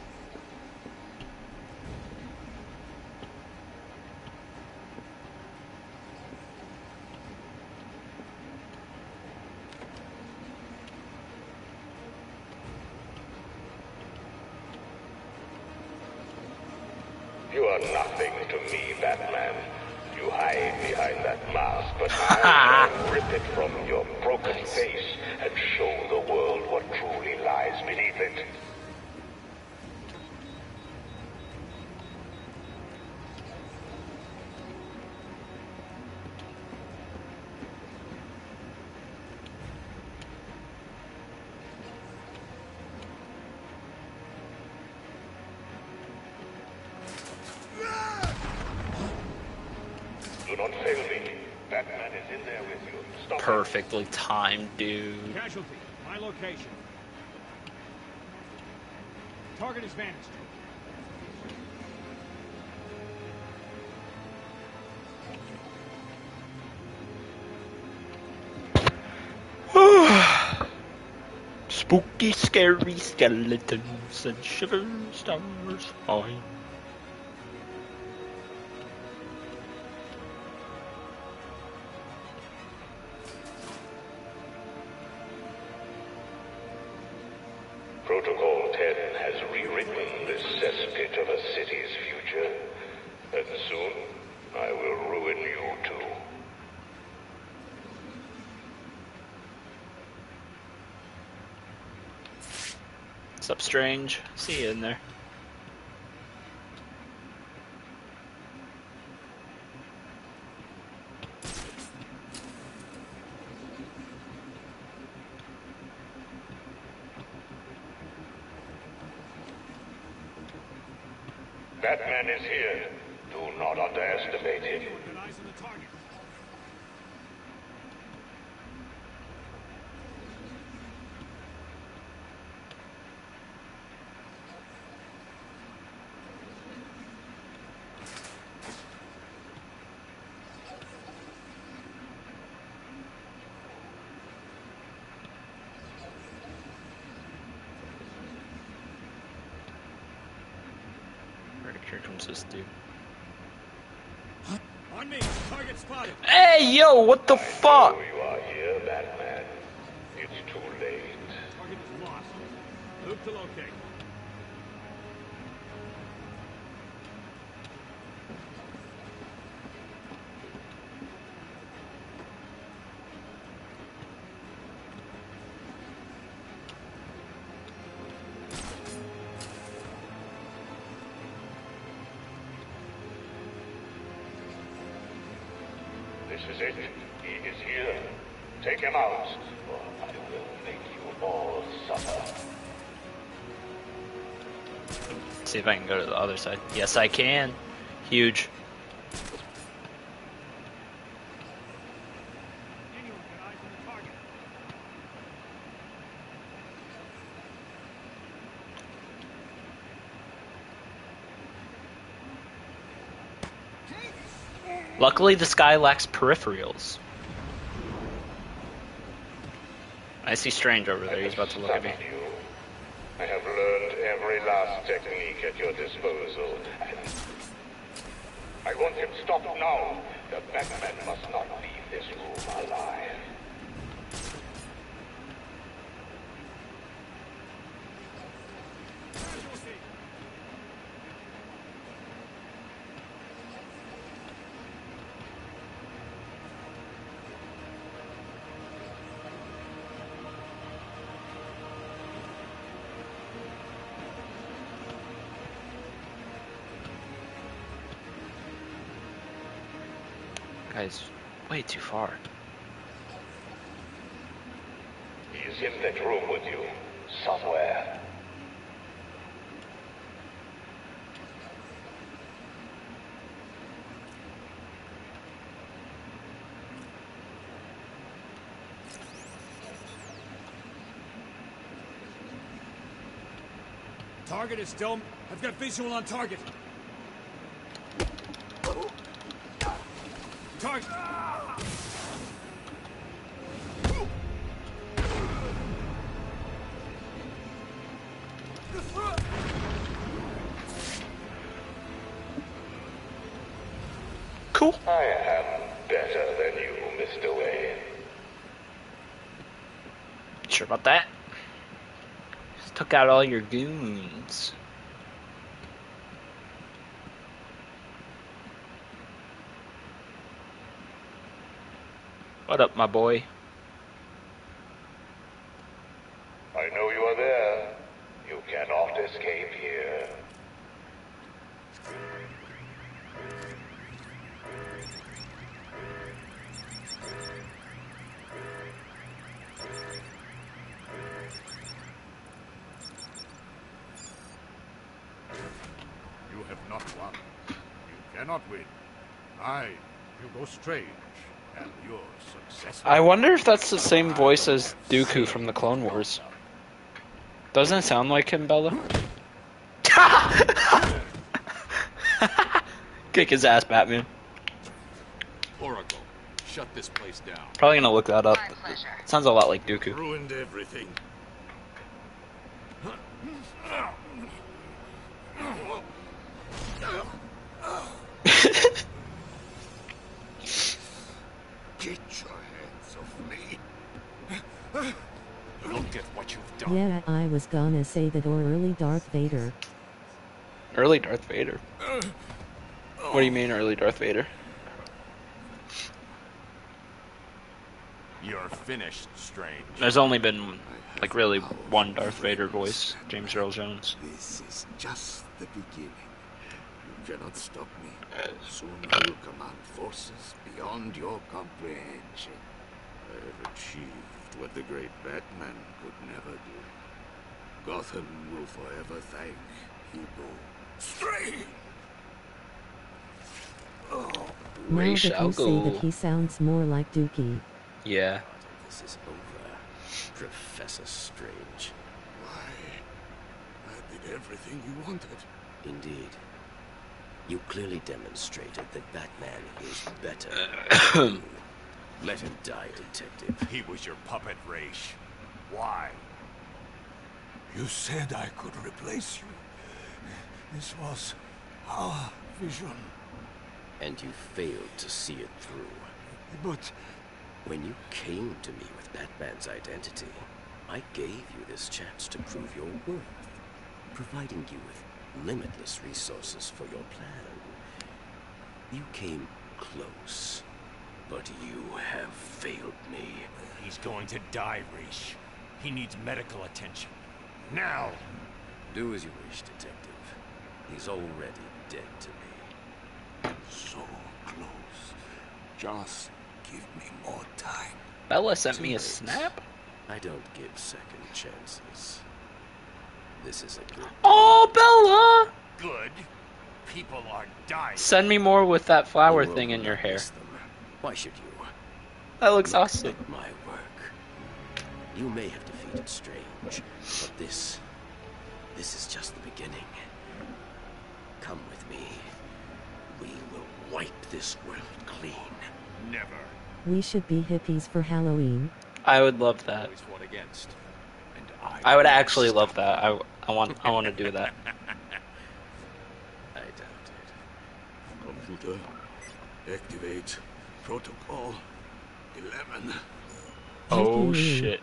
You are nothing to me, Batman. You hide behind that mask, but <laughs> I will rip it from your broken face and show the world what truly lies beneath it. Perfectly timed, dude. Casualty. My location. Target has vanished. <sighs> Spooky, scary skeletons and shivers down your spine. Strange? See you in there. Batman is here. Do not underestimate him. Good eyes on the target. Right, here comes this dude. On me. Target spotted. Hey, what the fuck? See if I can go to the other side. Yes, I can. Huge. Luckily, this guy lacks peripherals. I see Strange over there. He's about to look at me. Summoned you. I have learned every last technique at your disposal. I want him stopped now. The Batman must not leave this room alive. far. He's in that room with you, somewhere. Target is still... I've got visual on target. Cool. I am better than you, Mr. Wayne. Sure about that? Just took out all your goons. What up, my boy? I wonder if that's the same voice as Dooku from the Clone Wars. Doesn't it sound like him, Bella? <laughs> Kick his ass, Batman. Oracle, shut this place down. Probably gonna look that up. Sounds a lot like Dooku. Ruined everything. Say that or early Darth Vader. Early Darth Vader. What do you mean, early Darth Vader? You're finished, Strange. There's only been, like, really one Darth Vader voice, James Earl Jones. This is just the beginning. You cannot stop me. Soon I will command forces beyond your comprehension. I have achieved what the great Batman could never do. Gotham will forever thank Hugo Strange. Now Ra's that al you say that he sounds more like Dookie. Yeah. This is over, Professor Strange. Why? I did everything you wanted. Indeed. You clearly demonstrated that Batman is better. <coughs> Let him die, Detective. He was your puppet, Ra's. Why? You said I could replace you. This was our vision. And you failed to see it through. But When you came to me with Batman's identity, I gave you this chance to prove your worth, providing you with limitless resources for your plan. You came close, but you have failed me. He's going to die, Ra's. He needs medical attention. Now! Do as you wish, Detective. He's already dead to me. so close. Just give me more time. Bella sent me a late. snap? I don't give second chances. This is a good Oh, Bella! Good. People are dying. Send me more with that flower The thing in your hair. them. Why should you? That looks Look awesome. at my work. You may have defeated Strange, but this... This is just the beginning. Come with me. We will wipe this world clean. Never. We should be hippies for Halloween. I would love that. Against. And I, I would actually stop love that. I, I want I want to do that. <laughs> I doubt it. Computer, activate protocol 11. Oh shit.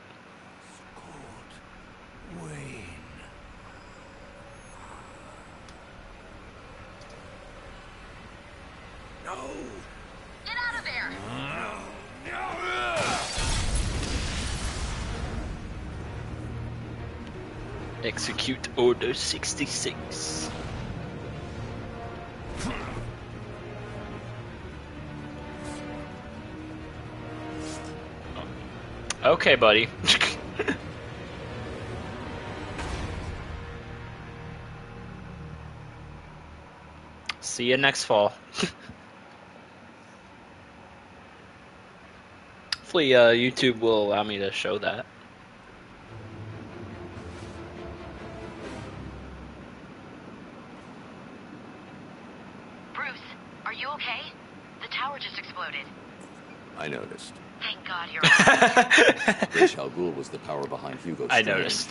No! Get out of there! Execute Order 66. Okay, buddy. <laughs> See you next fall. Hopefully, uh, YouTube will allow me to show that. Bruce, are you okay? The tower just exploded. I noticed. Thank God you're <laughs> okay. Ra's al Ghul was the power behind Hugo's. I noticed.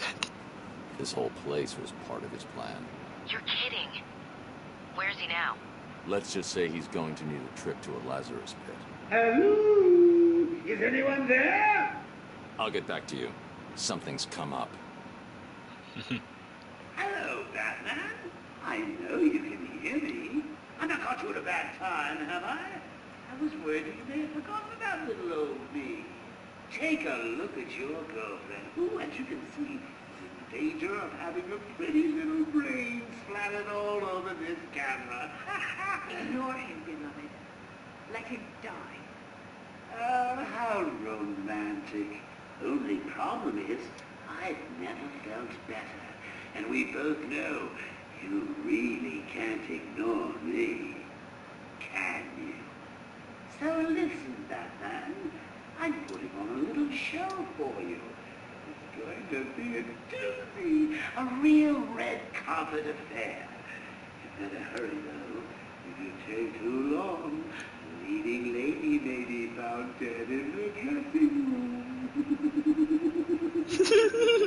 This whole place was part of his plan. You're kidding. Where's he now? Let's just say he's going to need a trip to a Lazarus pit. Hello? Is anyone there? I'll get back to you. Something's come up. <laughs> Hello, Batman. I know you can hear me. I've not caught you at a bad time, have I? I was worried that you may have forgotten about little old me. Take a look at your girlfriend, who, as you can see, is in danger of having a pretty little brain splattered all over this camera. <laughs> Ignore him, beloved. Let him die. Oh, how romantic. Only problem is, I've never felt better. And we both know you really can't ignore me. Can you? So listen, Batman. I'm putting on a little show for you. It's going to be a doozy, a real red carpet affair. You better hurry, though. If you take too long, the leading lady may be found dead in the dressing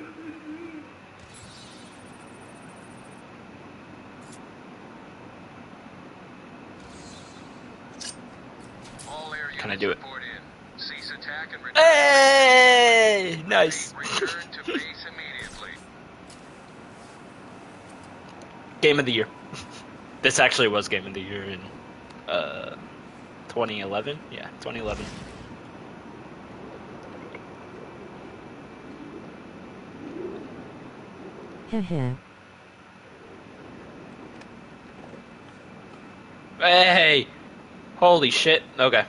room. <laughs> Can I do it? report in. Cease attack and return. Hey, nice. Return to base immediately. Game of the year. <laughs> This actually was game of the year in uh 2011. Yeah, 2011. Heh Hey! Holy shit. Okay.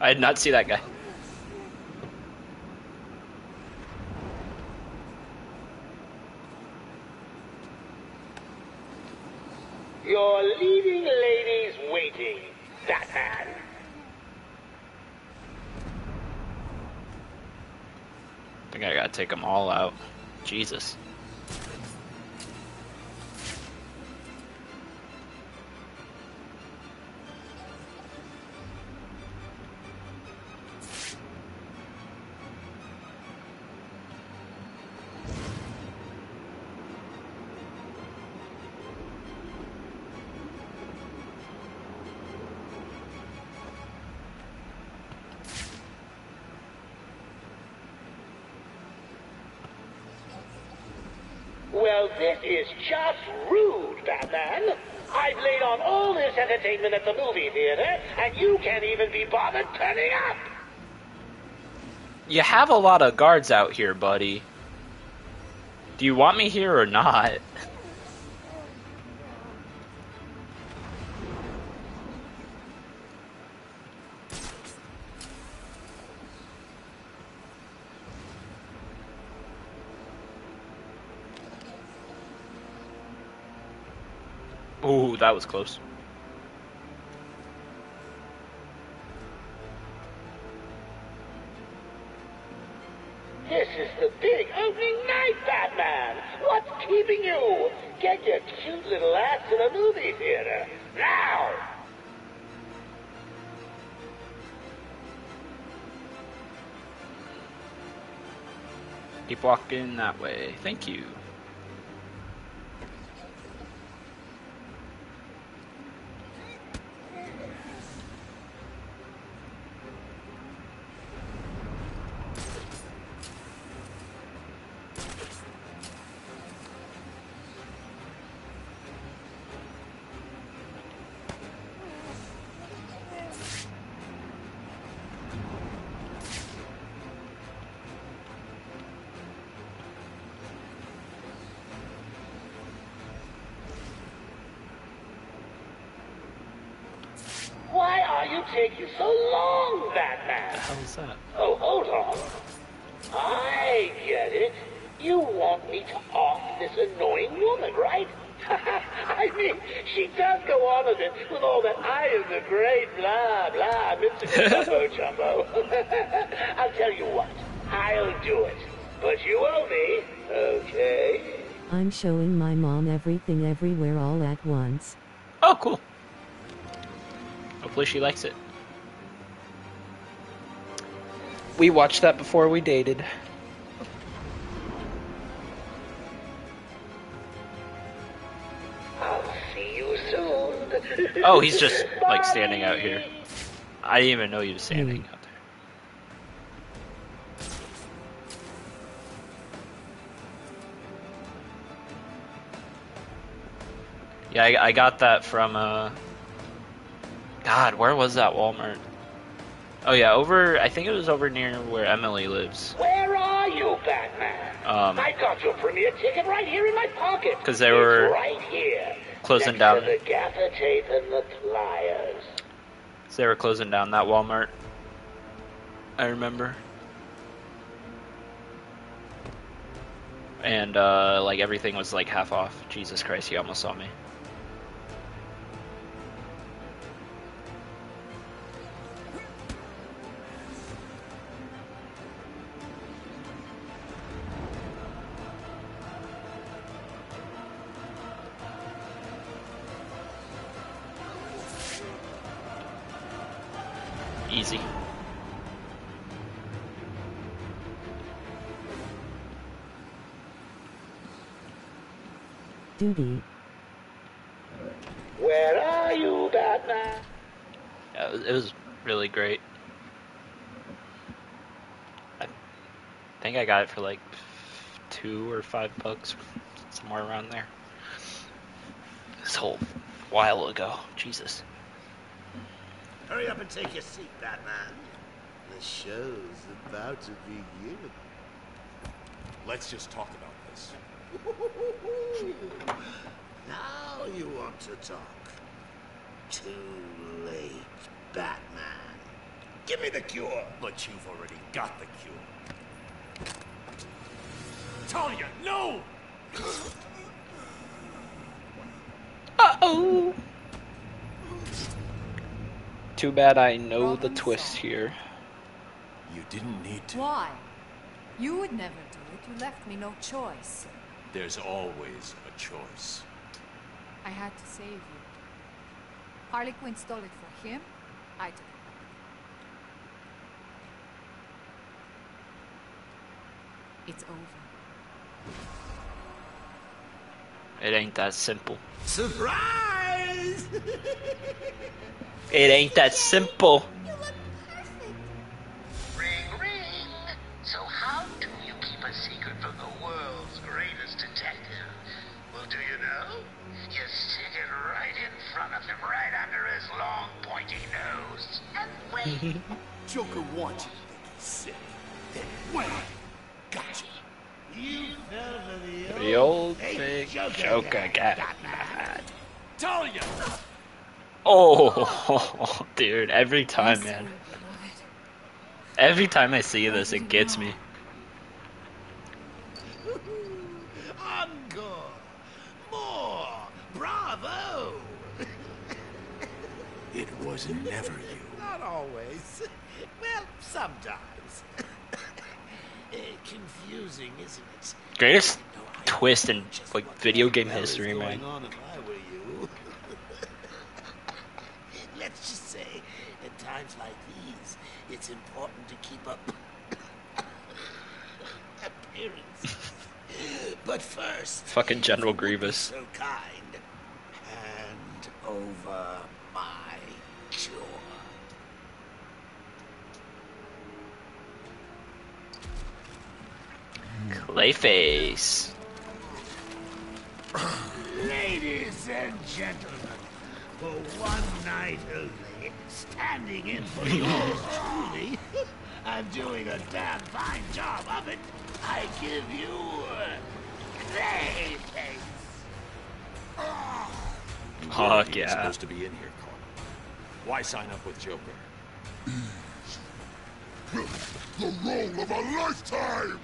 I did not see that guy. Your leading lady's waiting, Batman. I think I gotta take them all out. Jesus. You have a lot of guards out here, buddy. Do you want me here or not? Ooh, that was close. This is the big opening night, Batman. What's keeping you? Get your cute little ass to the movie theater. Now! Keep walking that way. Thank you. Oh, cool. Hopefully she likes it. We watched that before we dated. I'll see you soon. oh, he's just like standing out here. I didn't even know you were standing. Mm. Yeah, I, I got that from uh. God, where was that Walmart? Oh yeah, over. I think it was over near where Emily lives. Where are you, Batman? Um, I got your premiere ticket right here in my pocket. Because they It's were right here. closing down. The gaffer tape and the pliers. So they were closing down that Walmart. I remember. And uh, like everything was like half off. Jesus Christ, he almost saw me. Duty. Where are you, Batman? Yeah, it was, it was really great. I think I got it for like two or five bucks, somewhere around there. This whole while ago. Jesus. Hurry up and take your seat, Batman. The show's about to begin. Let's just talk about this. <laughs> now you want to talk. Too late, Batman. Give me the cure. But you've already got the cure. Talia, no! <gasps> Uh oh. Too bad I know the twist here. You didn't need to. Why? You would never do it. You left me no choice. There's always a choice. I had to save you. Harley Quinn stole it for him. I took it. It's over. It ain't that simple. Surprise! <laughs> It ain't that simple. Joker wants you to think he's sick. Then wait. Gotcha. You fell for the The old Hey, big Joker Joker guy. guy. Talia! Oh, <laughs> dude, every time, man. Every time I see this, it gets me. Encore! More! Bravo! It was never you. Not always. Well, sometimes. <coughs> Eh, Confusing, isn't it? Greatest twist in like video game history, man. on if I were you. <laughs> Let's just say, at times like these, it's important to keep up <coughs> appearances. <laughs> But first, Fucking General if you would be Grievous. So kind. Hand over Clayface. Ladies and gentlemen, for one night only, standing in for yours truly, <laughs> I'm doing a damn fine job of it. I give you Clayface. Fuck yeah. supposed to be in here, Carl. Why sign up with Joker? <clears throat> The role of a lifetime!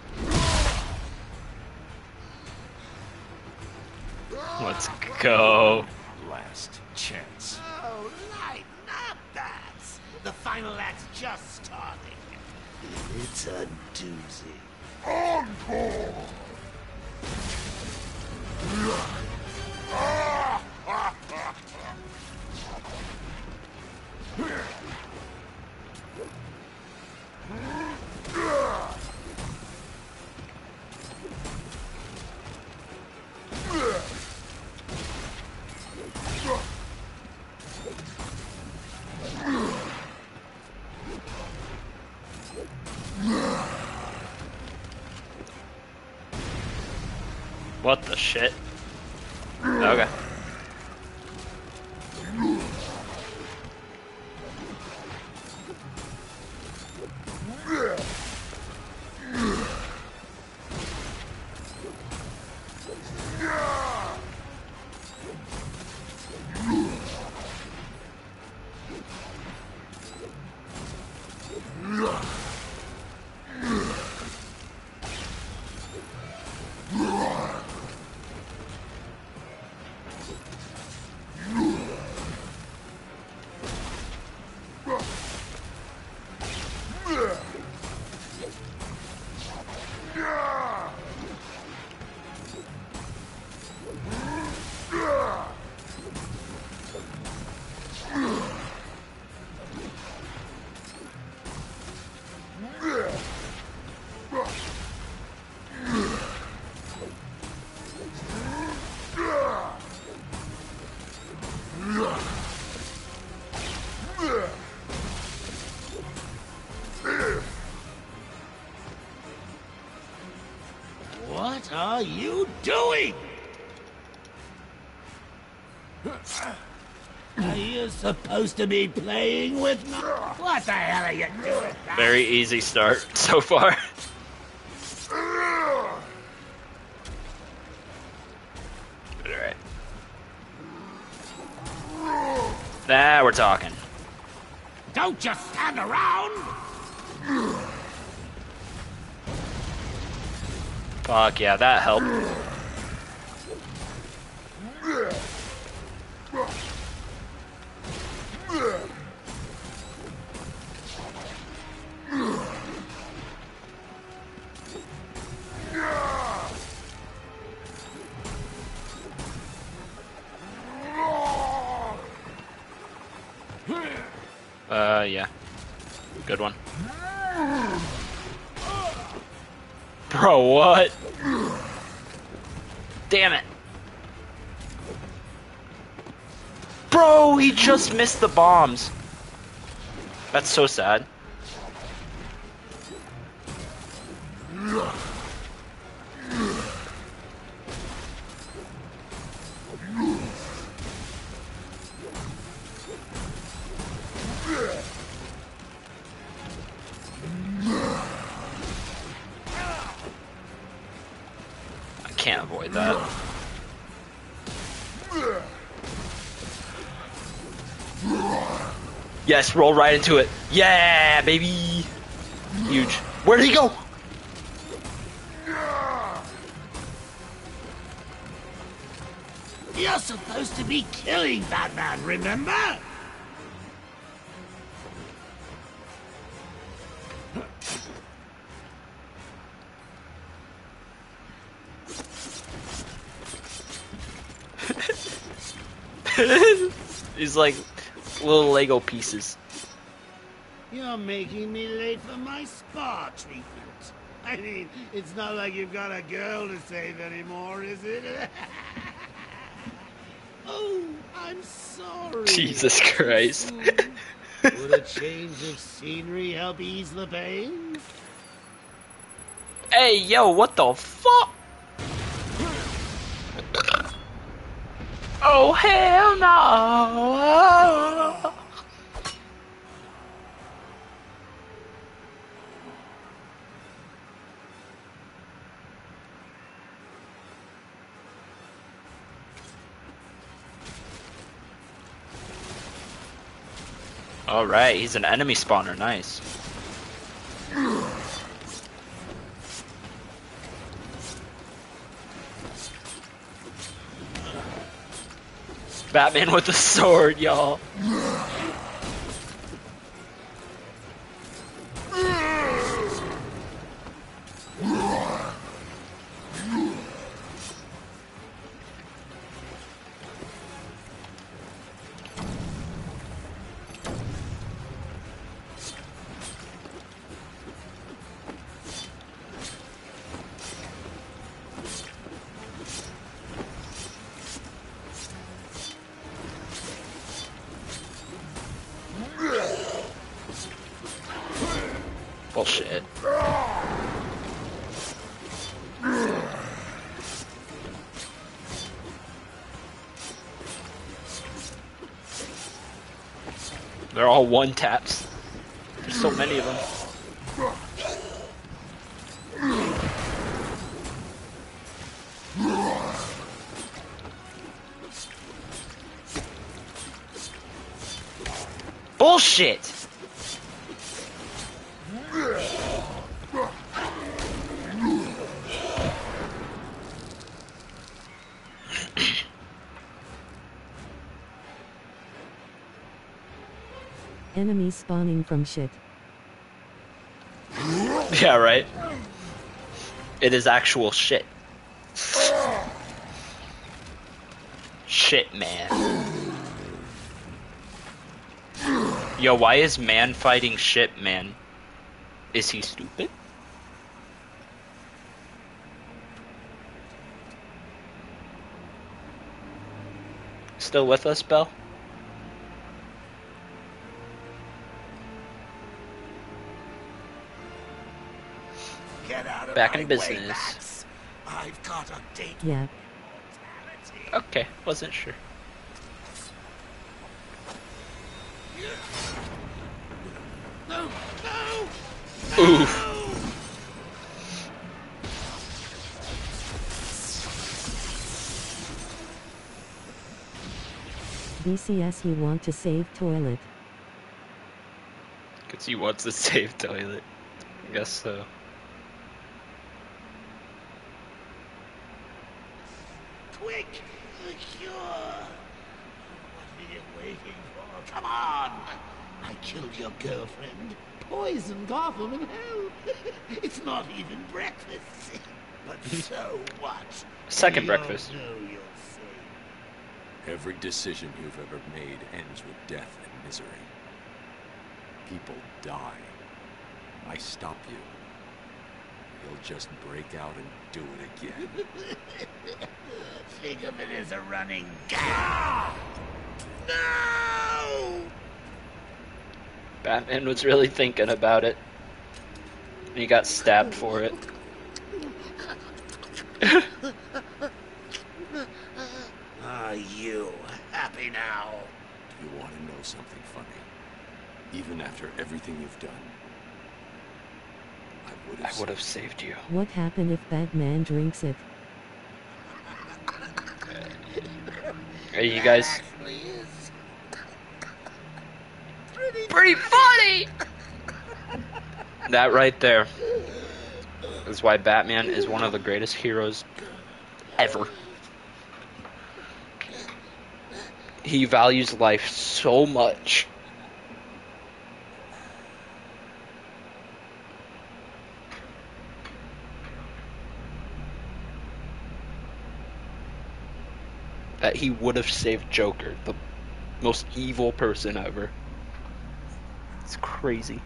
Let's go. Last chance. Oh, lighten up, bats. The final act's just starting. It's a doozy. Encore! <laughs> What the shit? Okay. What are you doing? Are you supposed to be playing with me? What the hell are you doing? Very easy start so far. Alright. Now we're talking. Don't just stand around! Fuck yeah, that helped. Just missed the bombs. That's so sad. Yes, roll right into it. Yeah, baby. Huge. Where did he go? You're supposed to be killing Batman, remember? <laughs> He's like little Lego pieces. You're making me late for my spa treatment. I mean, it's not like you've got a girl to save anymore, is it? <laughs> oh, I'm sorry. Jesus Christ. Would a change of scenery help ease the pain? Hey, yo, what the fuck? Oh, hell no! Alright, he's an enemy spawner, nice. Batman with a <laughs> sword, y'all. One taps. There's so many of them. Bullshit! Enemies spawning from shit. <laughs> Yeah, right? It is actual shit. Shit, man. Yo, why is man fighting shit, man? Is he stupid? Still with us, Bell? Back in business. I've got a date. Yeah. Okay, wasn't sure. No, no. Oof. BCS you want to save toilet. Because he wants to <laughs> save toilet. I guess so. Quick, the cure. What are you waiting for? Come on. I killed your girlfriend. Poisoned Gotham in hell. <laughs> it's not even breakfast. <laughs> But so what? Second We breakfast. know you're. Every decision you've ever made ends with death and misery. People die. I stop you. You'll just break out and do it again. <laughs> Think of it as a running gag. Ah! No! Batman was really thinking about it. And he got stabbed for it. Are <laughs> ah, you happy now? Do you want to know something funny? Even after everything you've done, I would have I would have saved you. What happened if Batman drinks it? Hey, you guys. Actually is Pretty funny! That right there is why Batman is one of the greatest heroes ever. He values life so much. That he would have saved Joker, the most evil person ever. It's crazy.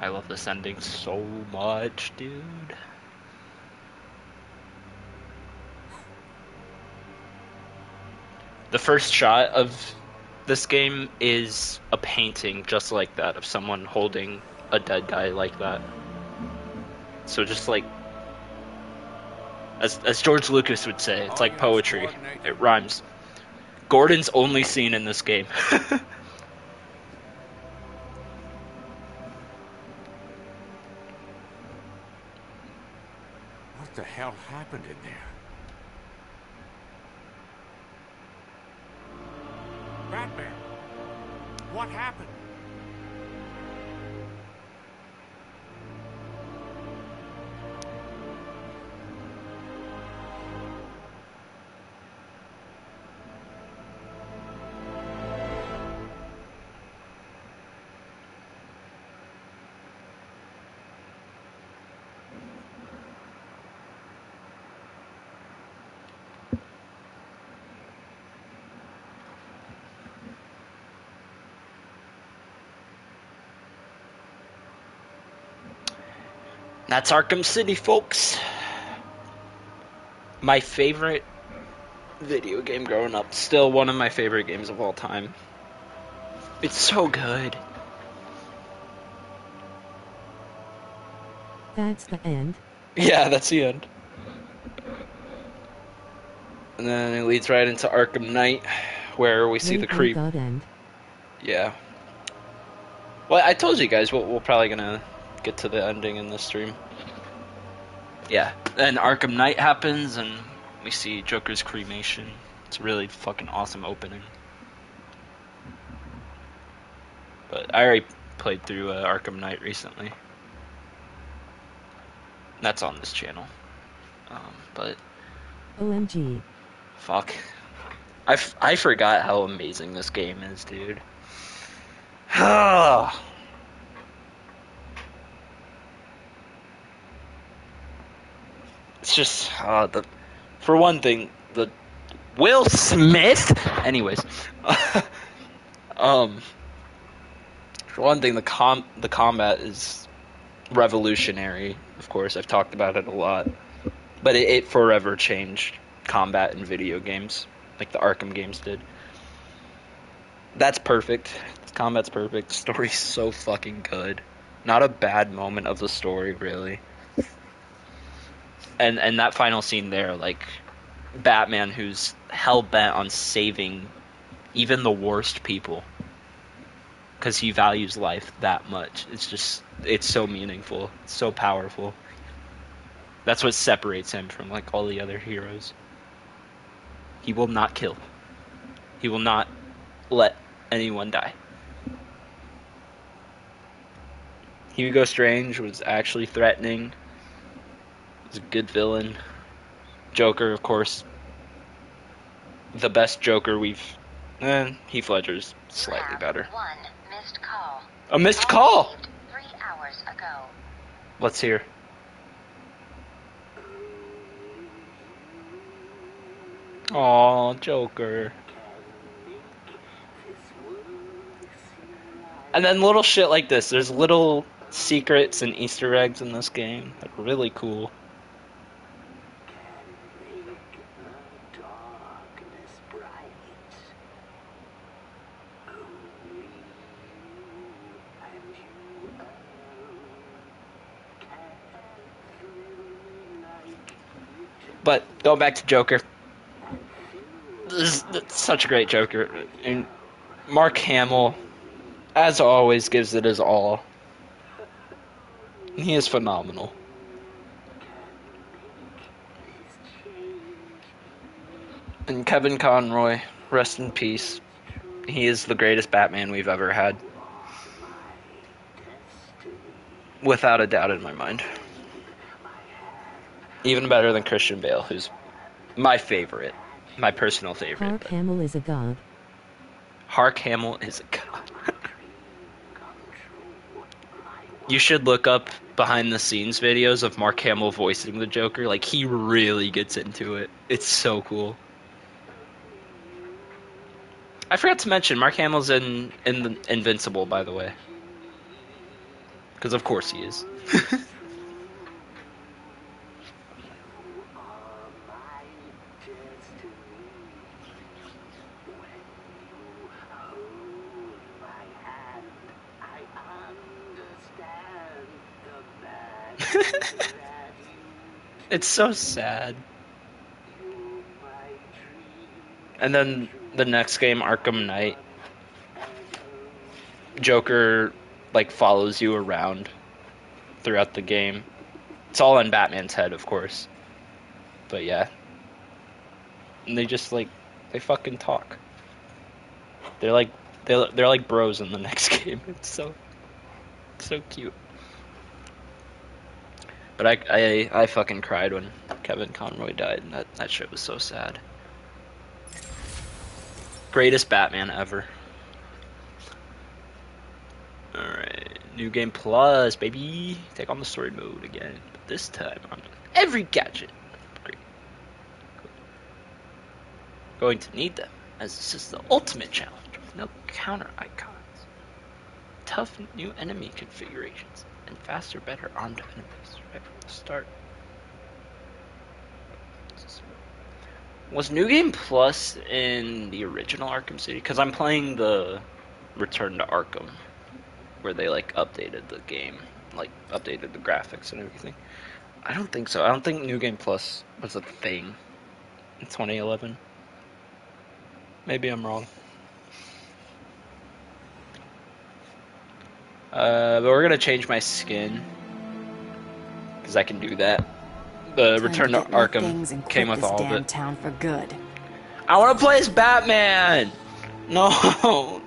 I love this ending so much, dude. The first shot of this game is a painting just like that of someone holding a dead guy like that. So just like as as George Lucas would say, it's like poetry. It rhymes. Gordon's only seen in this game. <laughs> What the hell happened in there? Batman! What happened? That's Arkham City, folks. My favorite video game growing up. Still one of my favorite games of all time. It's so good. That's the end. Yeah, that's the end. And then it leads right into Arkham Knight, where we see Wait, the creep. Yeah. Well, I told you guys we're, we're probably gonna get to the ending in this stream. Yeah. Then Arkham Knight happens, and we see Joker's cremation. It's a really fucking awesome opening. But I already played through uh, Arkham Knight recently. That's on this channel. Um, but OMG. fuck, I, f- I forgot how amazing this game is, dude. <sighs> just uh, the for one thing the Will Smith. Anyways, <laughs> um, for one thing the com the combat is revolutionary. Of course, I've talked about it a lot, but it, it forever changed combat in video games, like the Arkham games did. That's perfect. Combat's perfect. Story's so fucking good. Not a bad moment of the story, really. And and that final scene there, like Batman, who's hell bent on saving even the worst people, because he values life that much. It's just it's so meaningful, it's so powerful. That's what separates him from like all the other heroes. He will not kill. He will not let anyone die. Hugo Strange was actually threatening. He's a good villain. Joker, of course, the best Joker we've. Eh, Heath Ledger's slightly better. One missed call. A missed call. Three hours ago. Let's hear. Aw, Joker. And then little shit like this. There's little secrets and Easter eggs in this game. Like really cool. But going back to Joker, this is such a great Joker. And Mark Hamill, as always, gives it his all. He is phenomenal. And Kevin Conroy, rest in peace. He is the greatest Batman we've ever had. Without a doubt in my mind. Even better than Christian Bale, who's my favorite. My personal favorite. Mark Hamill is a god. Hark Hamill is a god. you should look up behind the scenes videos of Mark Hamill voicing the Joker. Like he really gets into it. It's so cool. I forgot to mention Mark Hamill's in in the Invincible, by the way. Because of course he is. <laughs> <laughs> it's so sad. And then the next game, Arkham Knight, Joker like follows you around throughout the game. It's all in Batman's head, of course. But yeah. And they just like they fucking talk. They're like they're, they're like bros in the <laughs> next game. It's so so cute. But I, I I fucking cried when Kevin Conroy died. And that that shit was so sad. Greatest Batman ever. Alright, new game plus, baby. Take on the story mode again, but this time on every gadget. Great. Going to need them, as this is the ultimate challenge with no counter icons. Tough new enemy configurations, and faster, better armed enemies right from the start. Was New Game Plus in the original Arkham City? Because I'm playing the Return to Arkham, where they like updated the game like updated the graphics and everything. I don't think so. I don't think New Game Plus was a thing in 2011. Maybe I'm wrong. Uh, but we're gonna change my skin because I can do that. The Time Return to things Arkham came with all of it. town for good. I want to play as Batman. No. <laughs>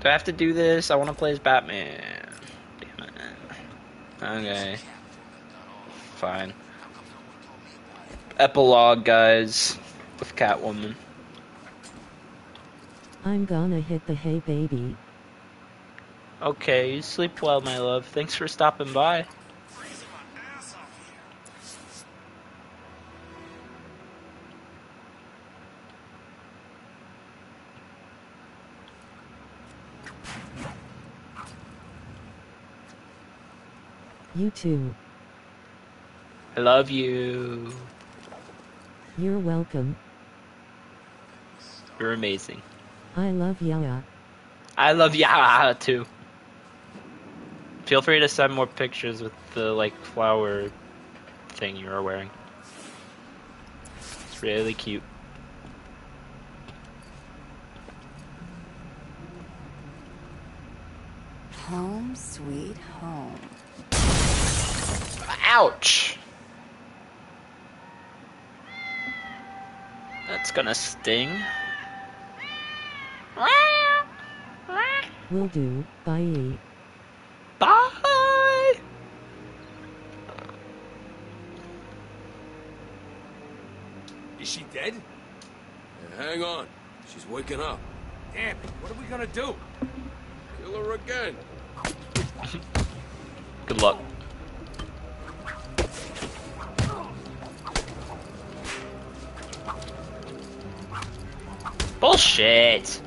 Do I have to do this? I want to play as Batman. Damn it. Okay. Fine. Epilogue, guys, with Catwoman. I'm gonna hit the hay baby. Okay, you sleep well, my love. Thanks for stopping by. You too. I love you. You're welcome. You're amazing. I love ya. I love ya <laughs> too. Feel free to send more pictures with the like flower thing you are wearing. It's really cute. Home sweet home. Ouch! That's gonna sting. Will do. Bye. Bye! Is she dead? Uh, hang on. She's waking up. Damn it, what are we gonna do? Kill her again. Good luck. Bullshit!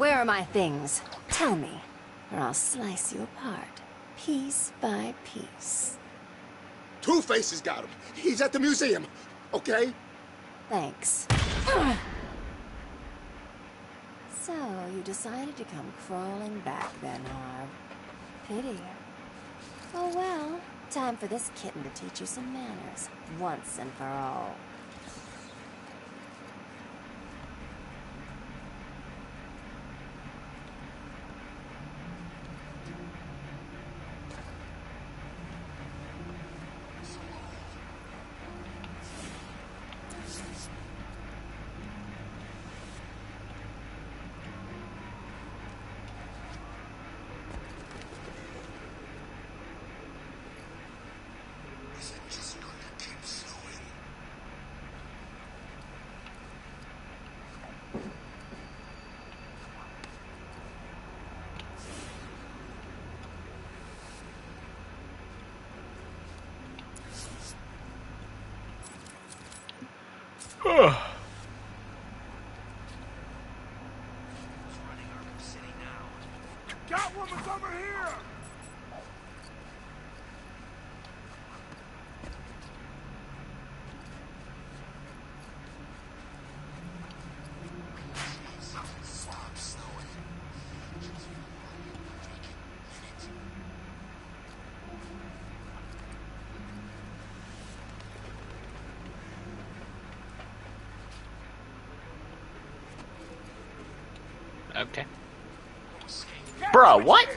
Where are my things? Tell me, or I'll slice you apart, piece by piece. Two Faces got him. He's at the museum. Okay? Thanks. So, you decided to come crawling back then, Harv. Pity. Oh well, time for this kitten to teach you some manners, once and for all. Okay. Bro, what?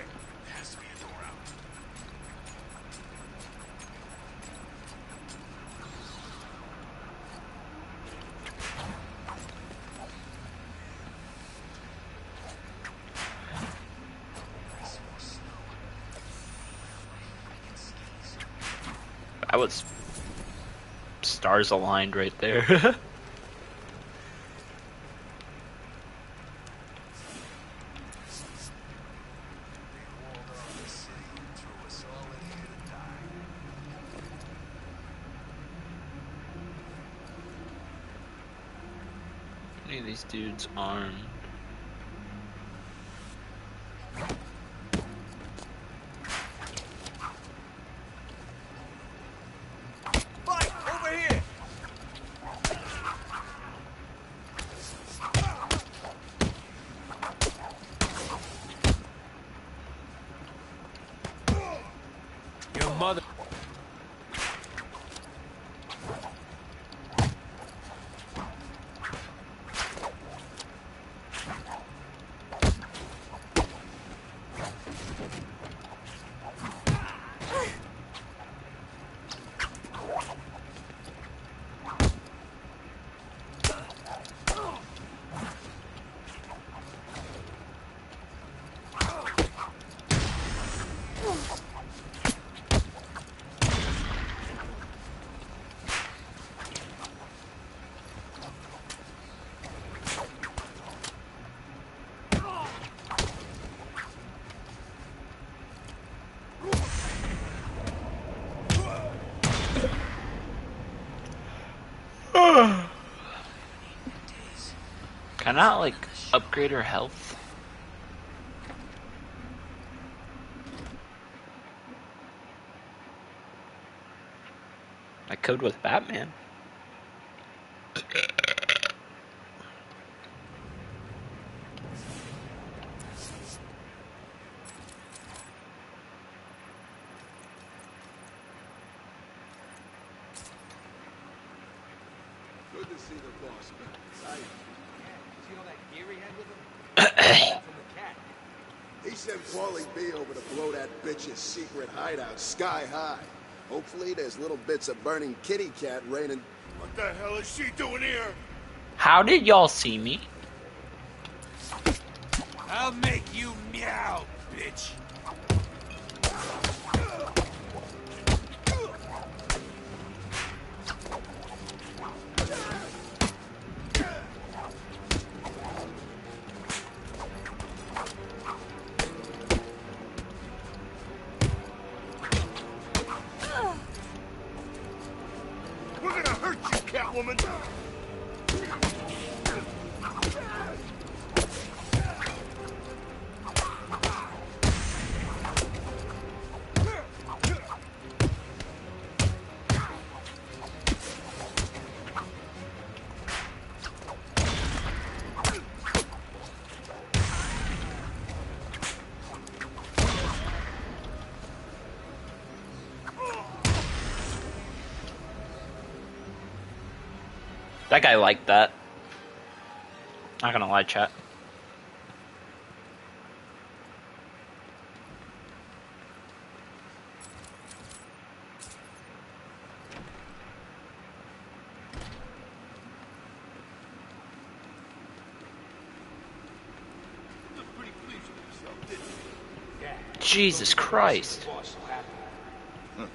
I was stars aligned right there. <laughs> Any of these dudes armed? Fight! Over here! Your mother. I like upgrade her health? I code with Batman. Good to see the boss. Right. See all that gear he had with him? From the cat. He sent Paulie B over to blow that bitch's secret hideout sky high. Hopefully there's little bits of burning kitty cat raining. What the hell is she doing here? How did y'all see me? I'll make you meow, bitch. That guy liked that. Not gonna lie, chat. Jesus Christ. I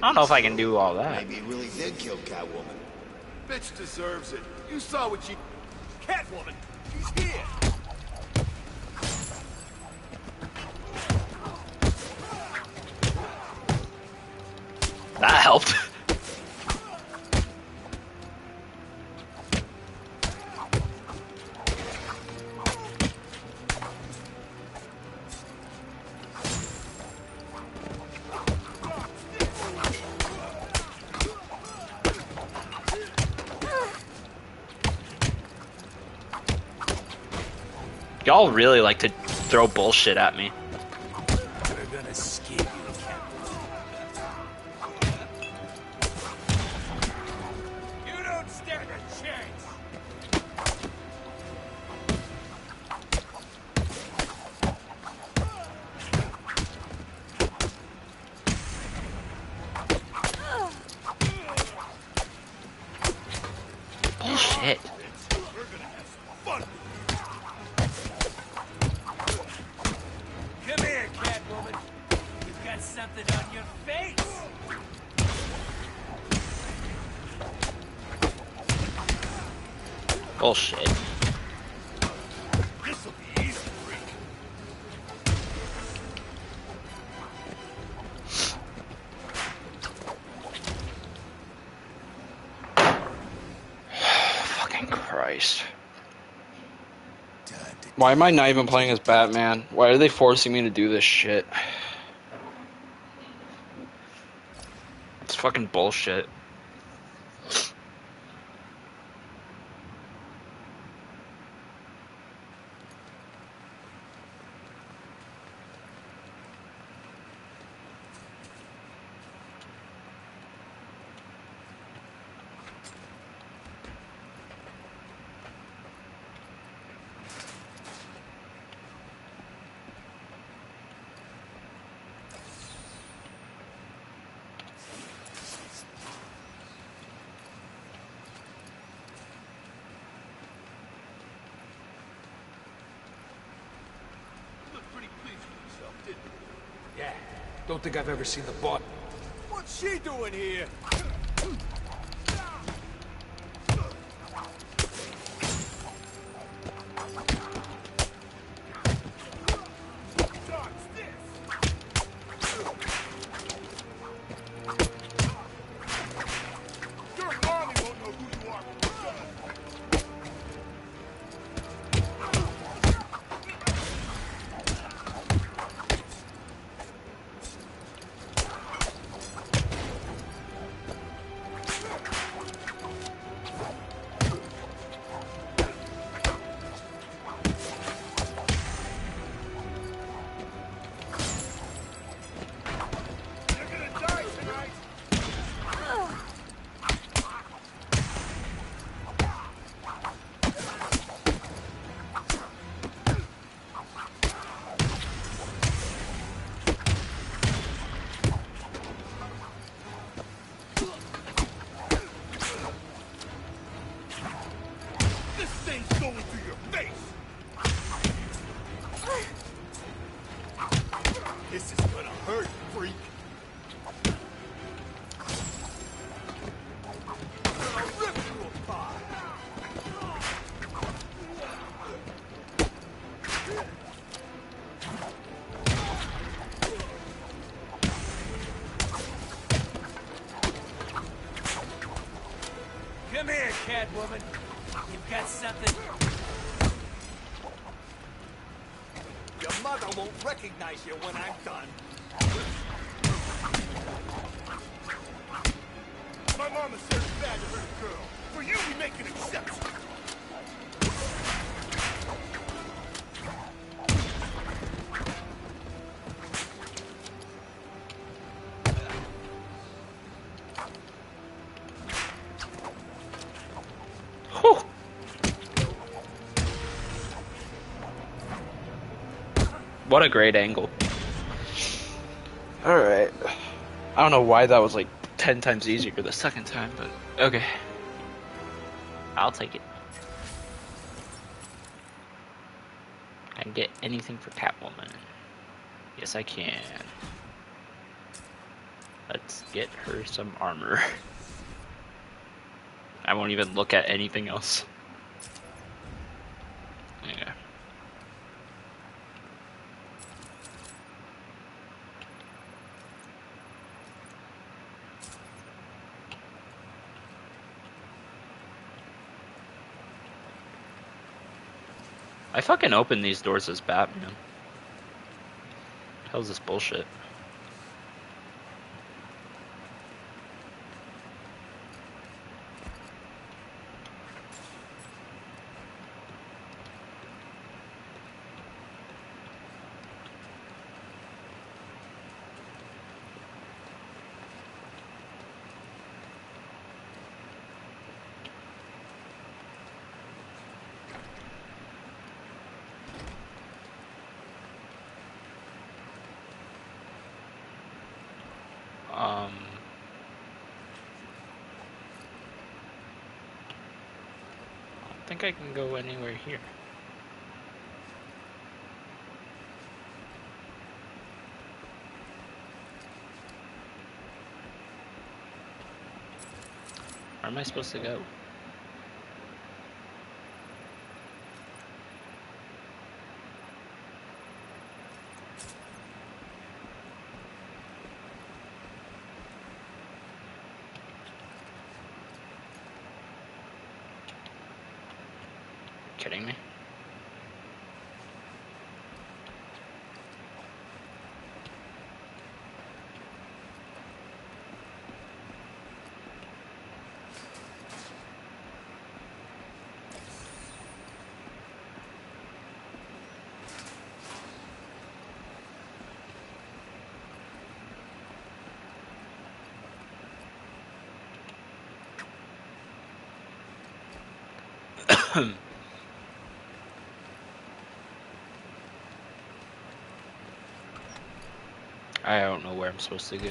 don't know if I can do all that. Maybe he really did kill Catwoman. Deserves it. You saw what she... Catwoman, she's here. Y'all really like to throw bullshit at me. Why am I not even playing as Batman? Why are they forcing me to do this shit? It's fucking bullshit. Looked pretty pleased with yourself, didn't you? Yeah. Don't think I've ever seen the boss. What's she doing here? Recognize you when What a great angle. Alright. I don't know why that was like. Ten times easier the second time, but okay. I'll take it. I can get anything for Catwoman. Yes, I can. Let's get her some armor. <laughs> I won't even look at anything else. Fucking opened these doors as Batman. Hell's this bullshit? Um. I don't think I can go anywhere here. Where am I supposed to go? Kidding me? <clears throat> I don't know where I'm supposed to go.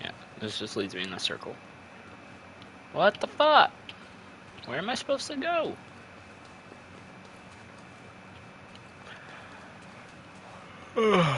Yeah, this just leads me in a circle. What the fuck? Where am I supposed to go? <sighs>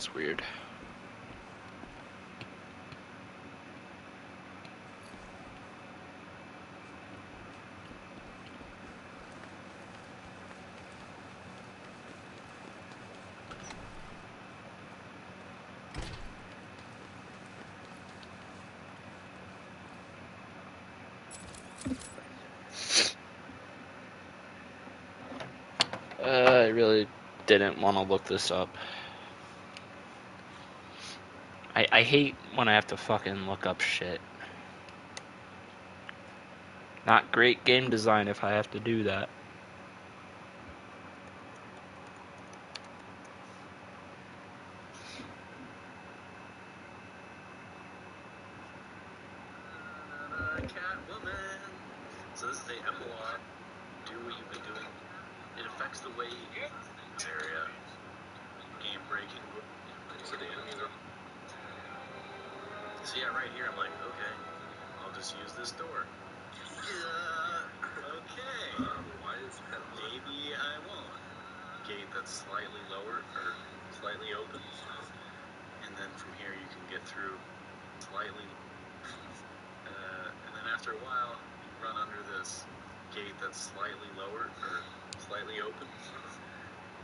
That's weird. Uh, I really didn't want to look this up. I, hate when I have to fucking look up shit. Not great game design if I have to do that. Uh, Catwoman. So this is a epilogue. Do what you've been doing. It affects the way you this area. Game breaking. So the enemies are. So yeah, right here I'm like, okay, I'll just use this door. Yeah. Okay. why is that? Maybe I won't. Gate that's slightly lower or slightly open, and then from here you can get through slightly uh, and then after a while, you run under this gate that's slightly lower or slightly open,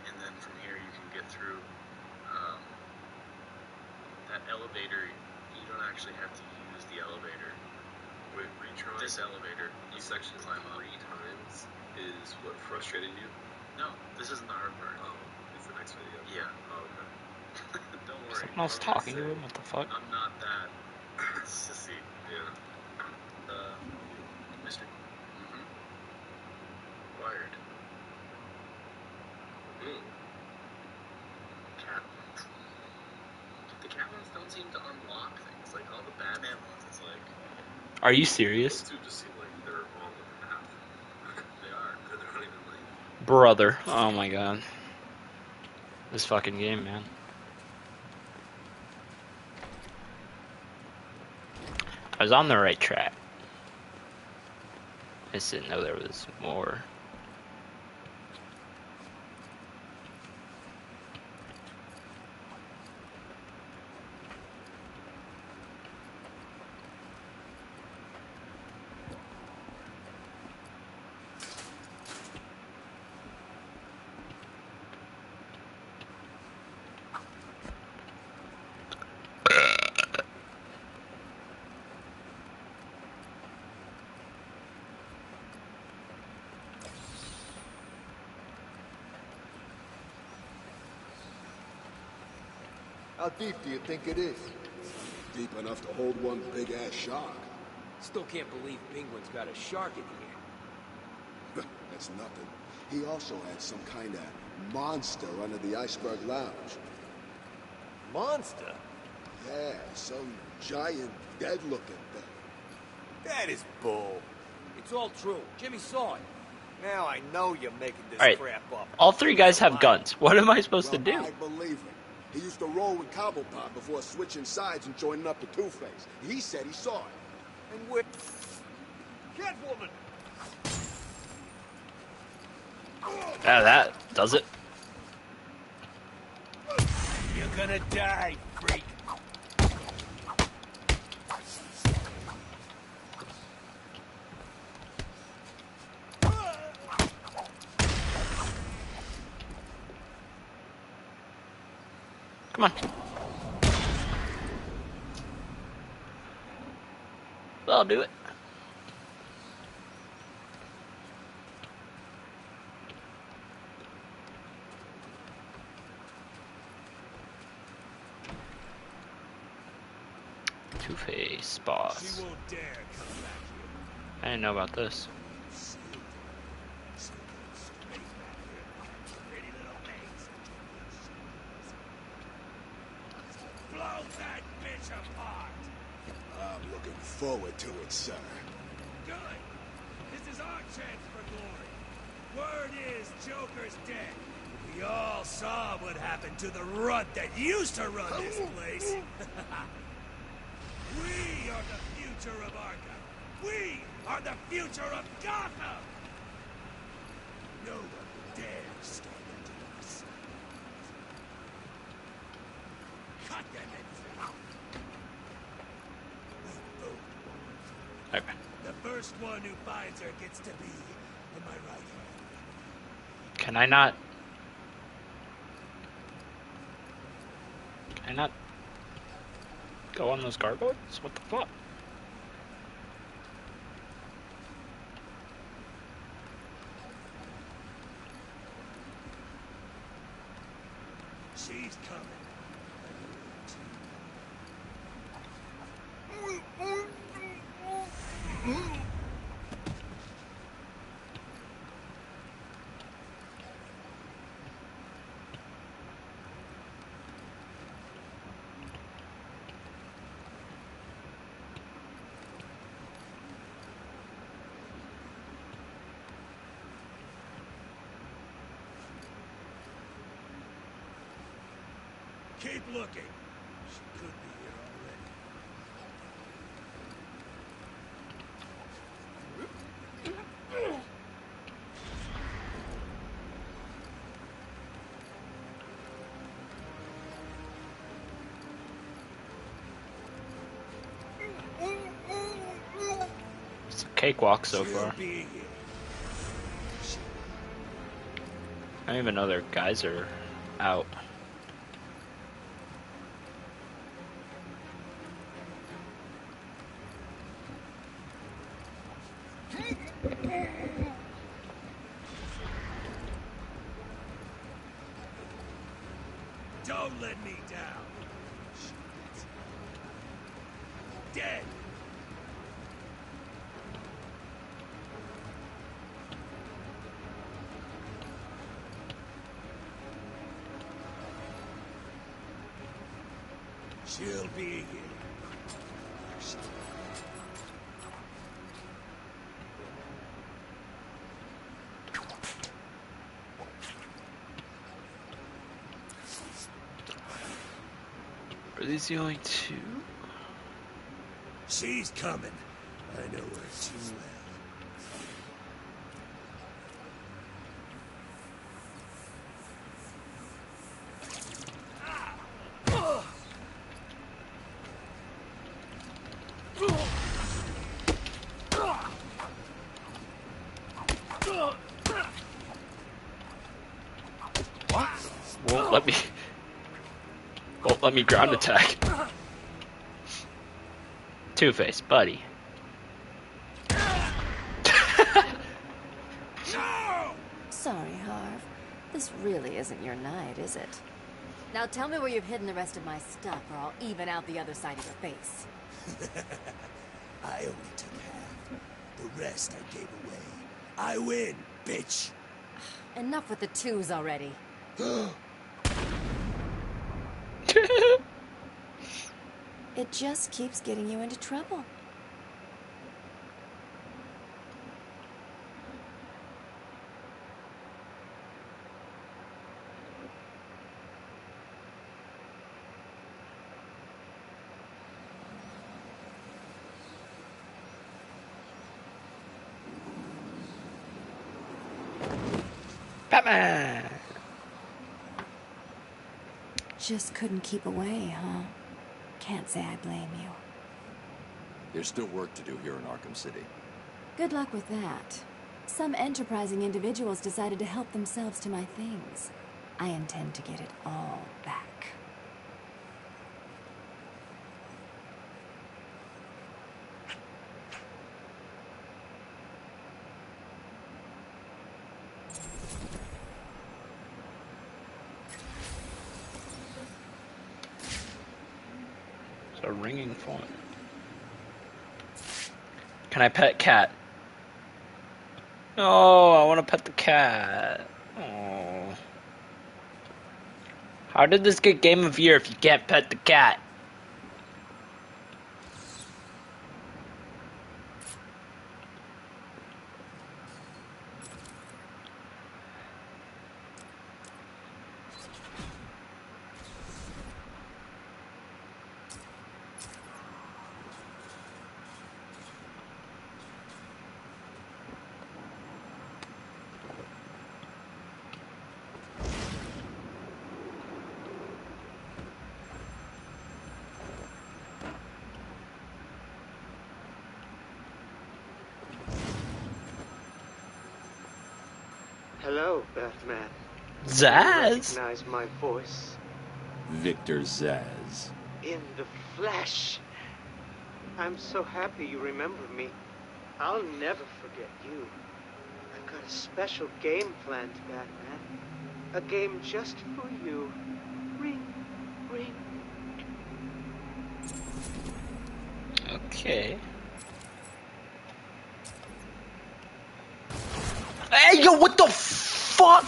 and then from here you can get through um, that elevator. You don't actually have to use the elevator. Wait, retrying This elevator, you section climb up. three times is what frustrated you? No, this isn't the hard part. Oh, it's the next video. Yeah. Oh, okay. Don't worry. Someone else talking to him? What the fuck? I'm not that <laughs> sissy. Yeah. Uh, Mr. Mm-hmm. Wired. Mm. Catwoman. The Catwomans don't seem to unlock things like all the Batman ones. It's like Are you serious? Those two just seem like they're on the path. <laughs> they are. They're not even like. Brother. Oh my god. This fucking game, man. I was on the right track. I just didn't know there was more. How deep do you think it is? Deep enough to hold one big-ass shark. Still can't believe Penguin's got a shark in here. <laughs> That's nothing. He also had some kind of monster under the Iceberg Lounge. Monster? Yeah, some giant, dead-looking thing. That is bull. It's all true. Jimmy saw it. Now I know you're making this All right. crap up. All three guys have guns. What am I supposed to do? I believe him. He used to roll with Cobblepot before switching sides and joining up to Two-Face. He said he saw it. And we're... Catwoman! Yeah, that does it. You're gonna die, freak. Come on. I'll do it. Two Face boss. She won't dare come back I didn't know about this. Blow that bitch apart! I'm looking forward to it, sir. Good! This is our chance for glory. Word is Joker's dead. We all saw would happen to the runt that used to run this place. <laughs> we are the future of Arkham. We are the future of Gotham! No one will dare stand into us. Cut them out. Okay. the first one who finds her gets to be in my right hand. Can I not? Can I not go on those gargoyles? What the fuck? She's coming. Keep looking. She could be here already. It's a cakewalk so far. I don't even know their guys are out. Don't let me down. Dead. She'll be here. Are these the only two? She's coming. I know her too well. Won't let me. Won't let me ground attack. Two Face, buddy. Sorry, Harv. This really isn't your night, is it? Now tell me where you've hidden the rest of my stuff, or I'll even out the other side of your face. <laughs> I only took half. The rest I gave away. I win, bitch. Enough with the twos already. <gasps> <gasps> <gasps> It just keeps getting you into trouble. Batman! Just couldn't keep away, huh? Can't say I blame you. There's still work to do here in Arkham City. Good luck with that. Some enterprising individuals decided to help themselves to my things. I intend to get it all back. It's a ringing phone. Can I pet cat? Oh, I want to pet the cat. How did this get Game of Year if you can't pet the cat? Hello, Batman. Zsasz? Recognize my voice Victor Zsasz. in the flesh. I'm so happy you remember me. I'll never forget you. I've got a special game planned, Batman. A game just for you. Ring, ring. Okay. Hey, yo, what the fuck?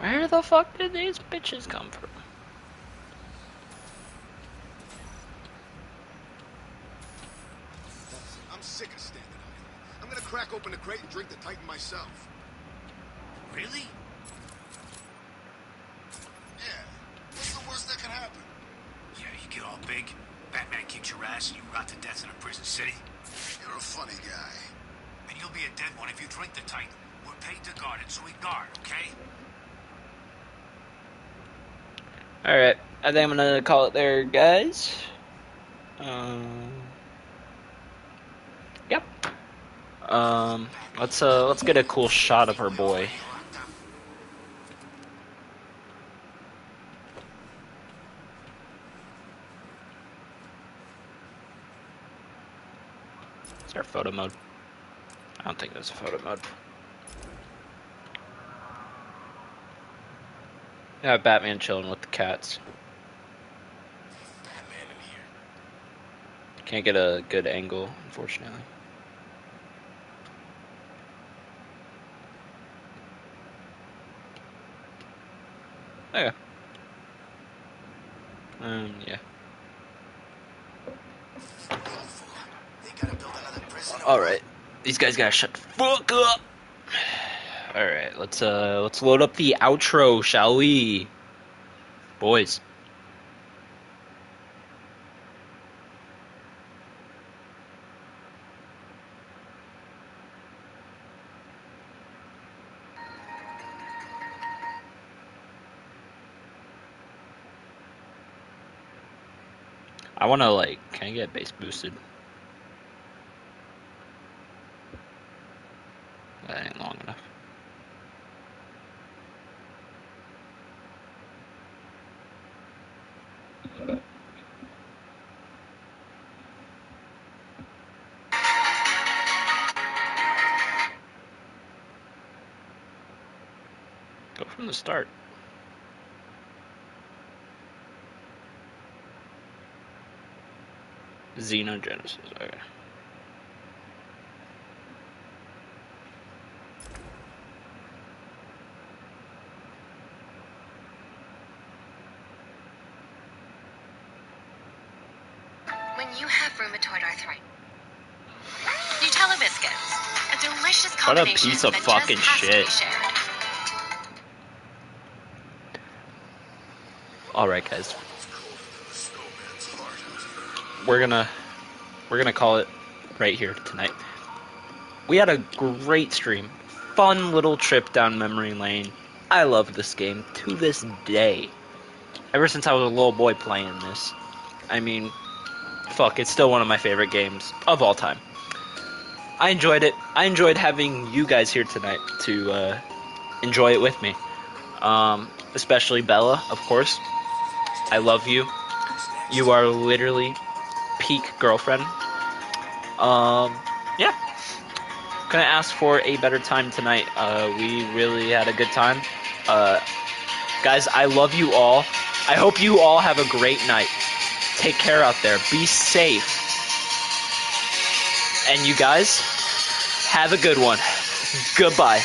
Where the fuck did these bitches come from? I'm sick of standing out here. I'm gonna crack open the crate and drink the Titan myself. Really? Yeah. What's the worst that could happen? Yeah, you get all big, Batman kicks your ass, and you rot to death in a prison city. You're a funny guy. And you'll be a dead one if you drink the Titan. We're paid to guard it, so we guard, okay? Alright, I think I'm gonna call it there, guys. Um, yep. Um, let's uh, let's get a cool shot of her boy. Is there photo mode? I don't think there's a photo mode. Yeah, Batman chilling with the cats. Can't get a good angle, unfortunately. Okay. Um, yeah. Alright. These guys gotta shut the fuck up! Alright, let's uh let's load up the outro, shall we? Boys. want to like, can I get bass boosted? That ain't long enough. Go from the start. Xenogenesis. Okay. When you have rheumatoid arthritis. Nutella biscuits. A delicious What a combination piece of fucking just has to be shit. All right, guys. We're gonna we're gonna call it right here tonight. We had a great stream, fun little trip down memory lane. I love this game to this day. Ever since I was a little boy playing this, I mean, fuck, it's still one of my favorite games of all time. I enjoyed it. I enjoyed having you guys here tonight to uh, enjoy it with me. Um, especially Bella, of course. I love you. You are literally peak girlfriend. Um, yeah. Gonna ask for a better time tonight. Uh, we really had a good time. Uh, guys, I love you all. I hope you all have a great night. Take care out there. Be safe. And you guys, have a good one. Goodbye.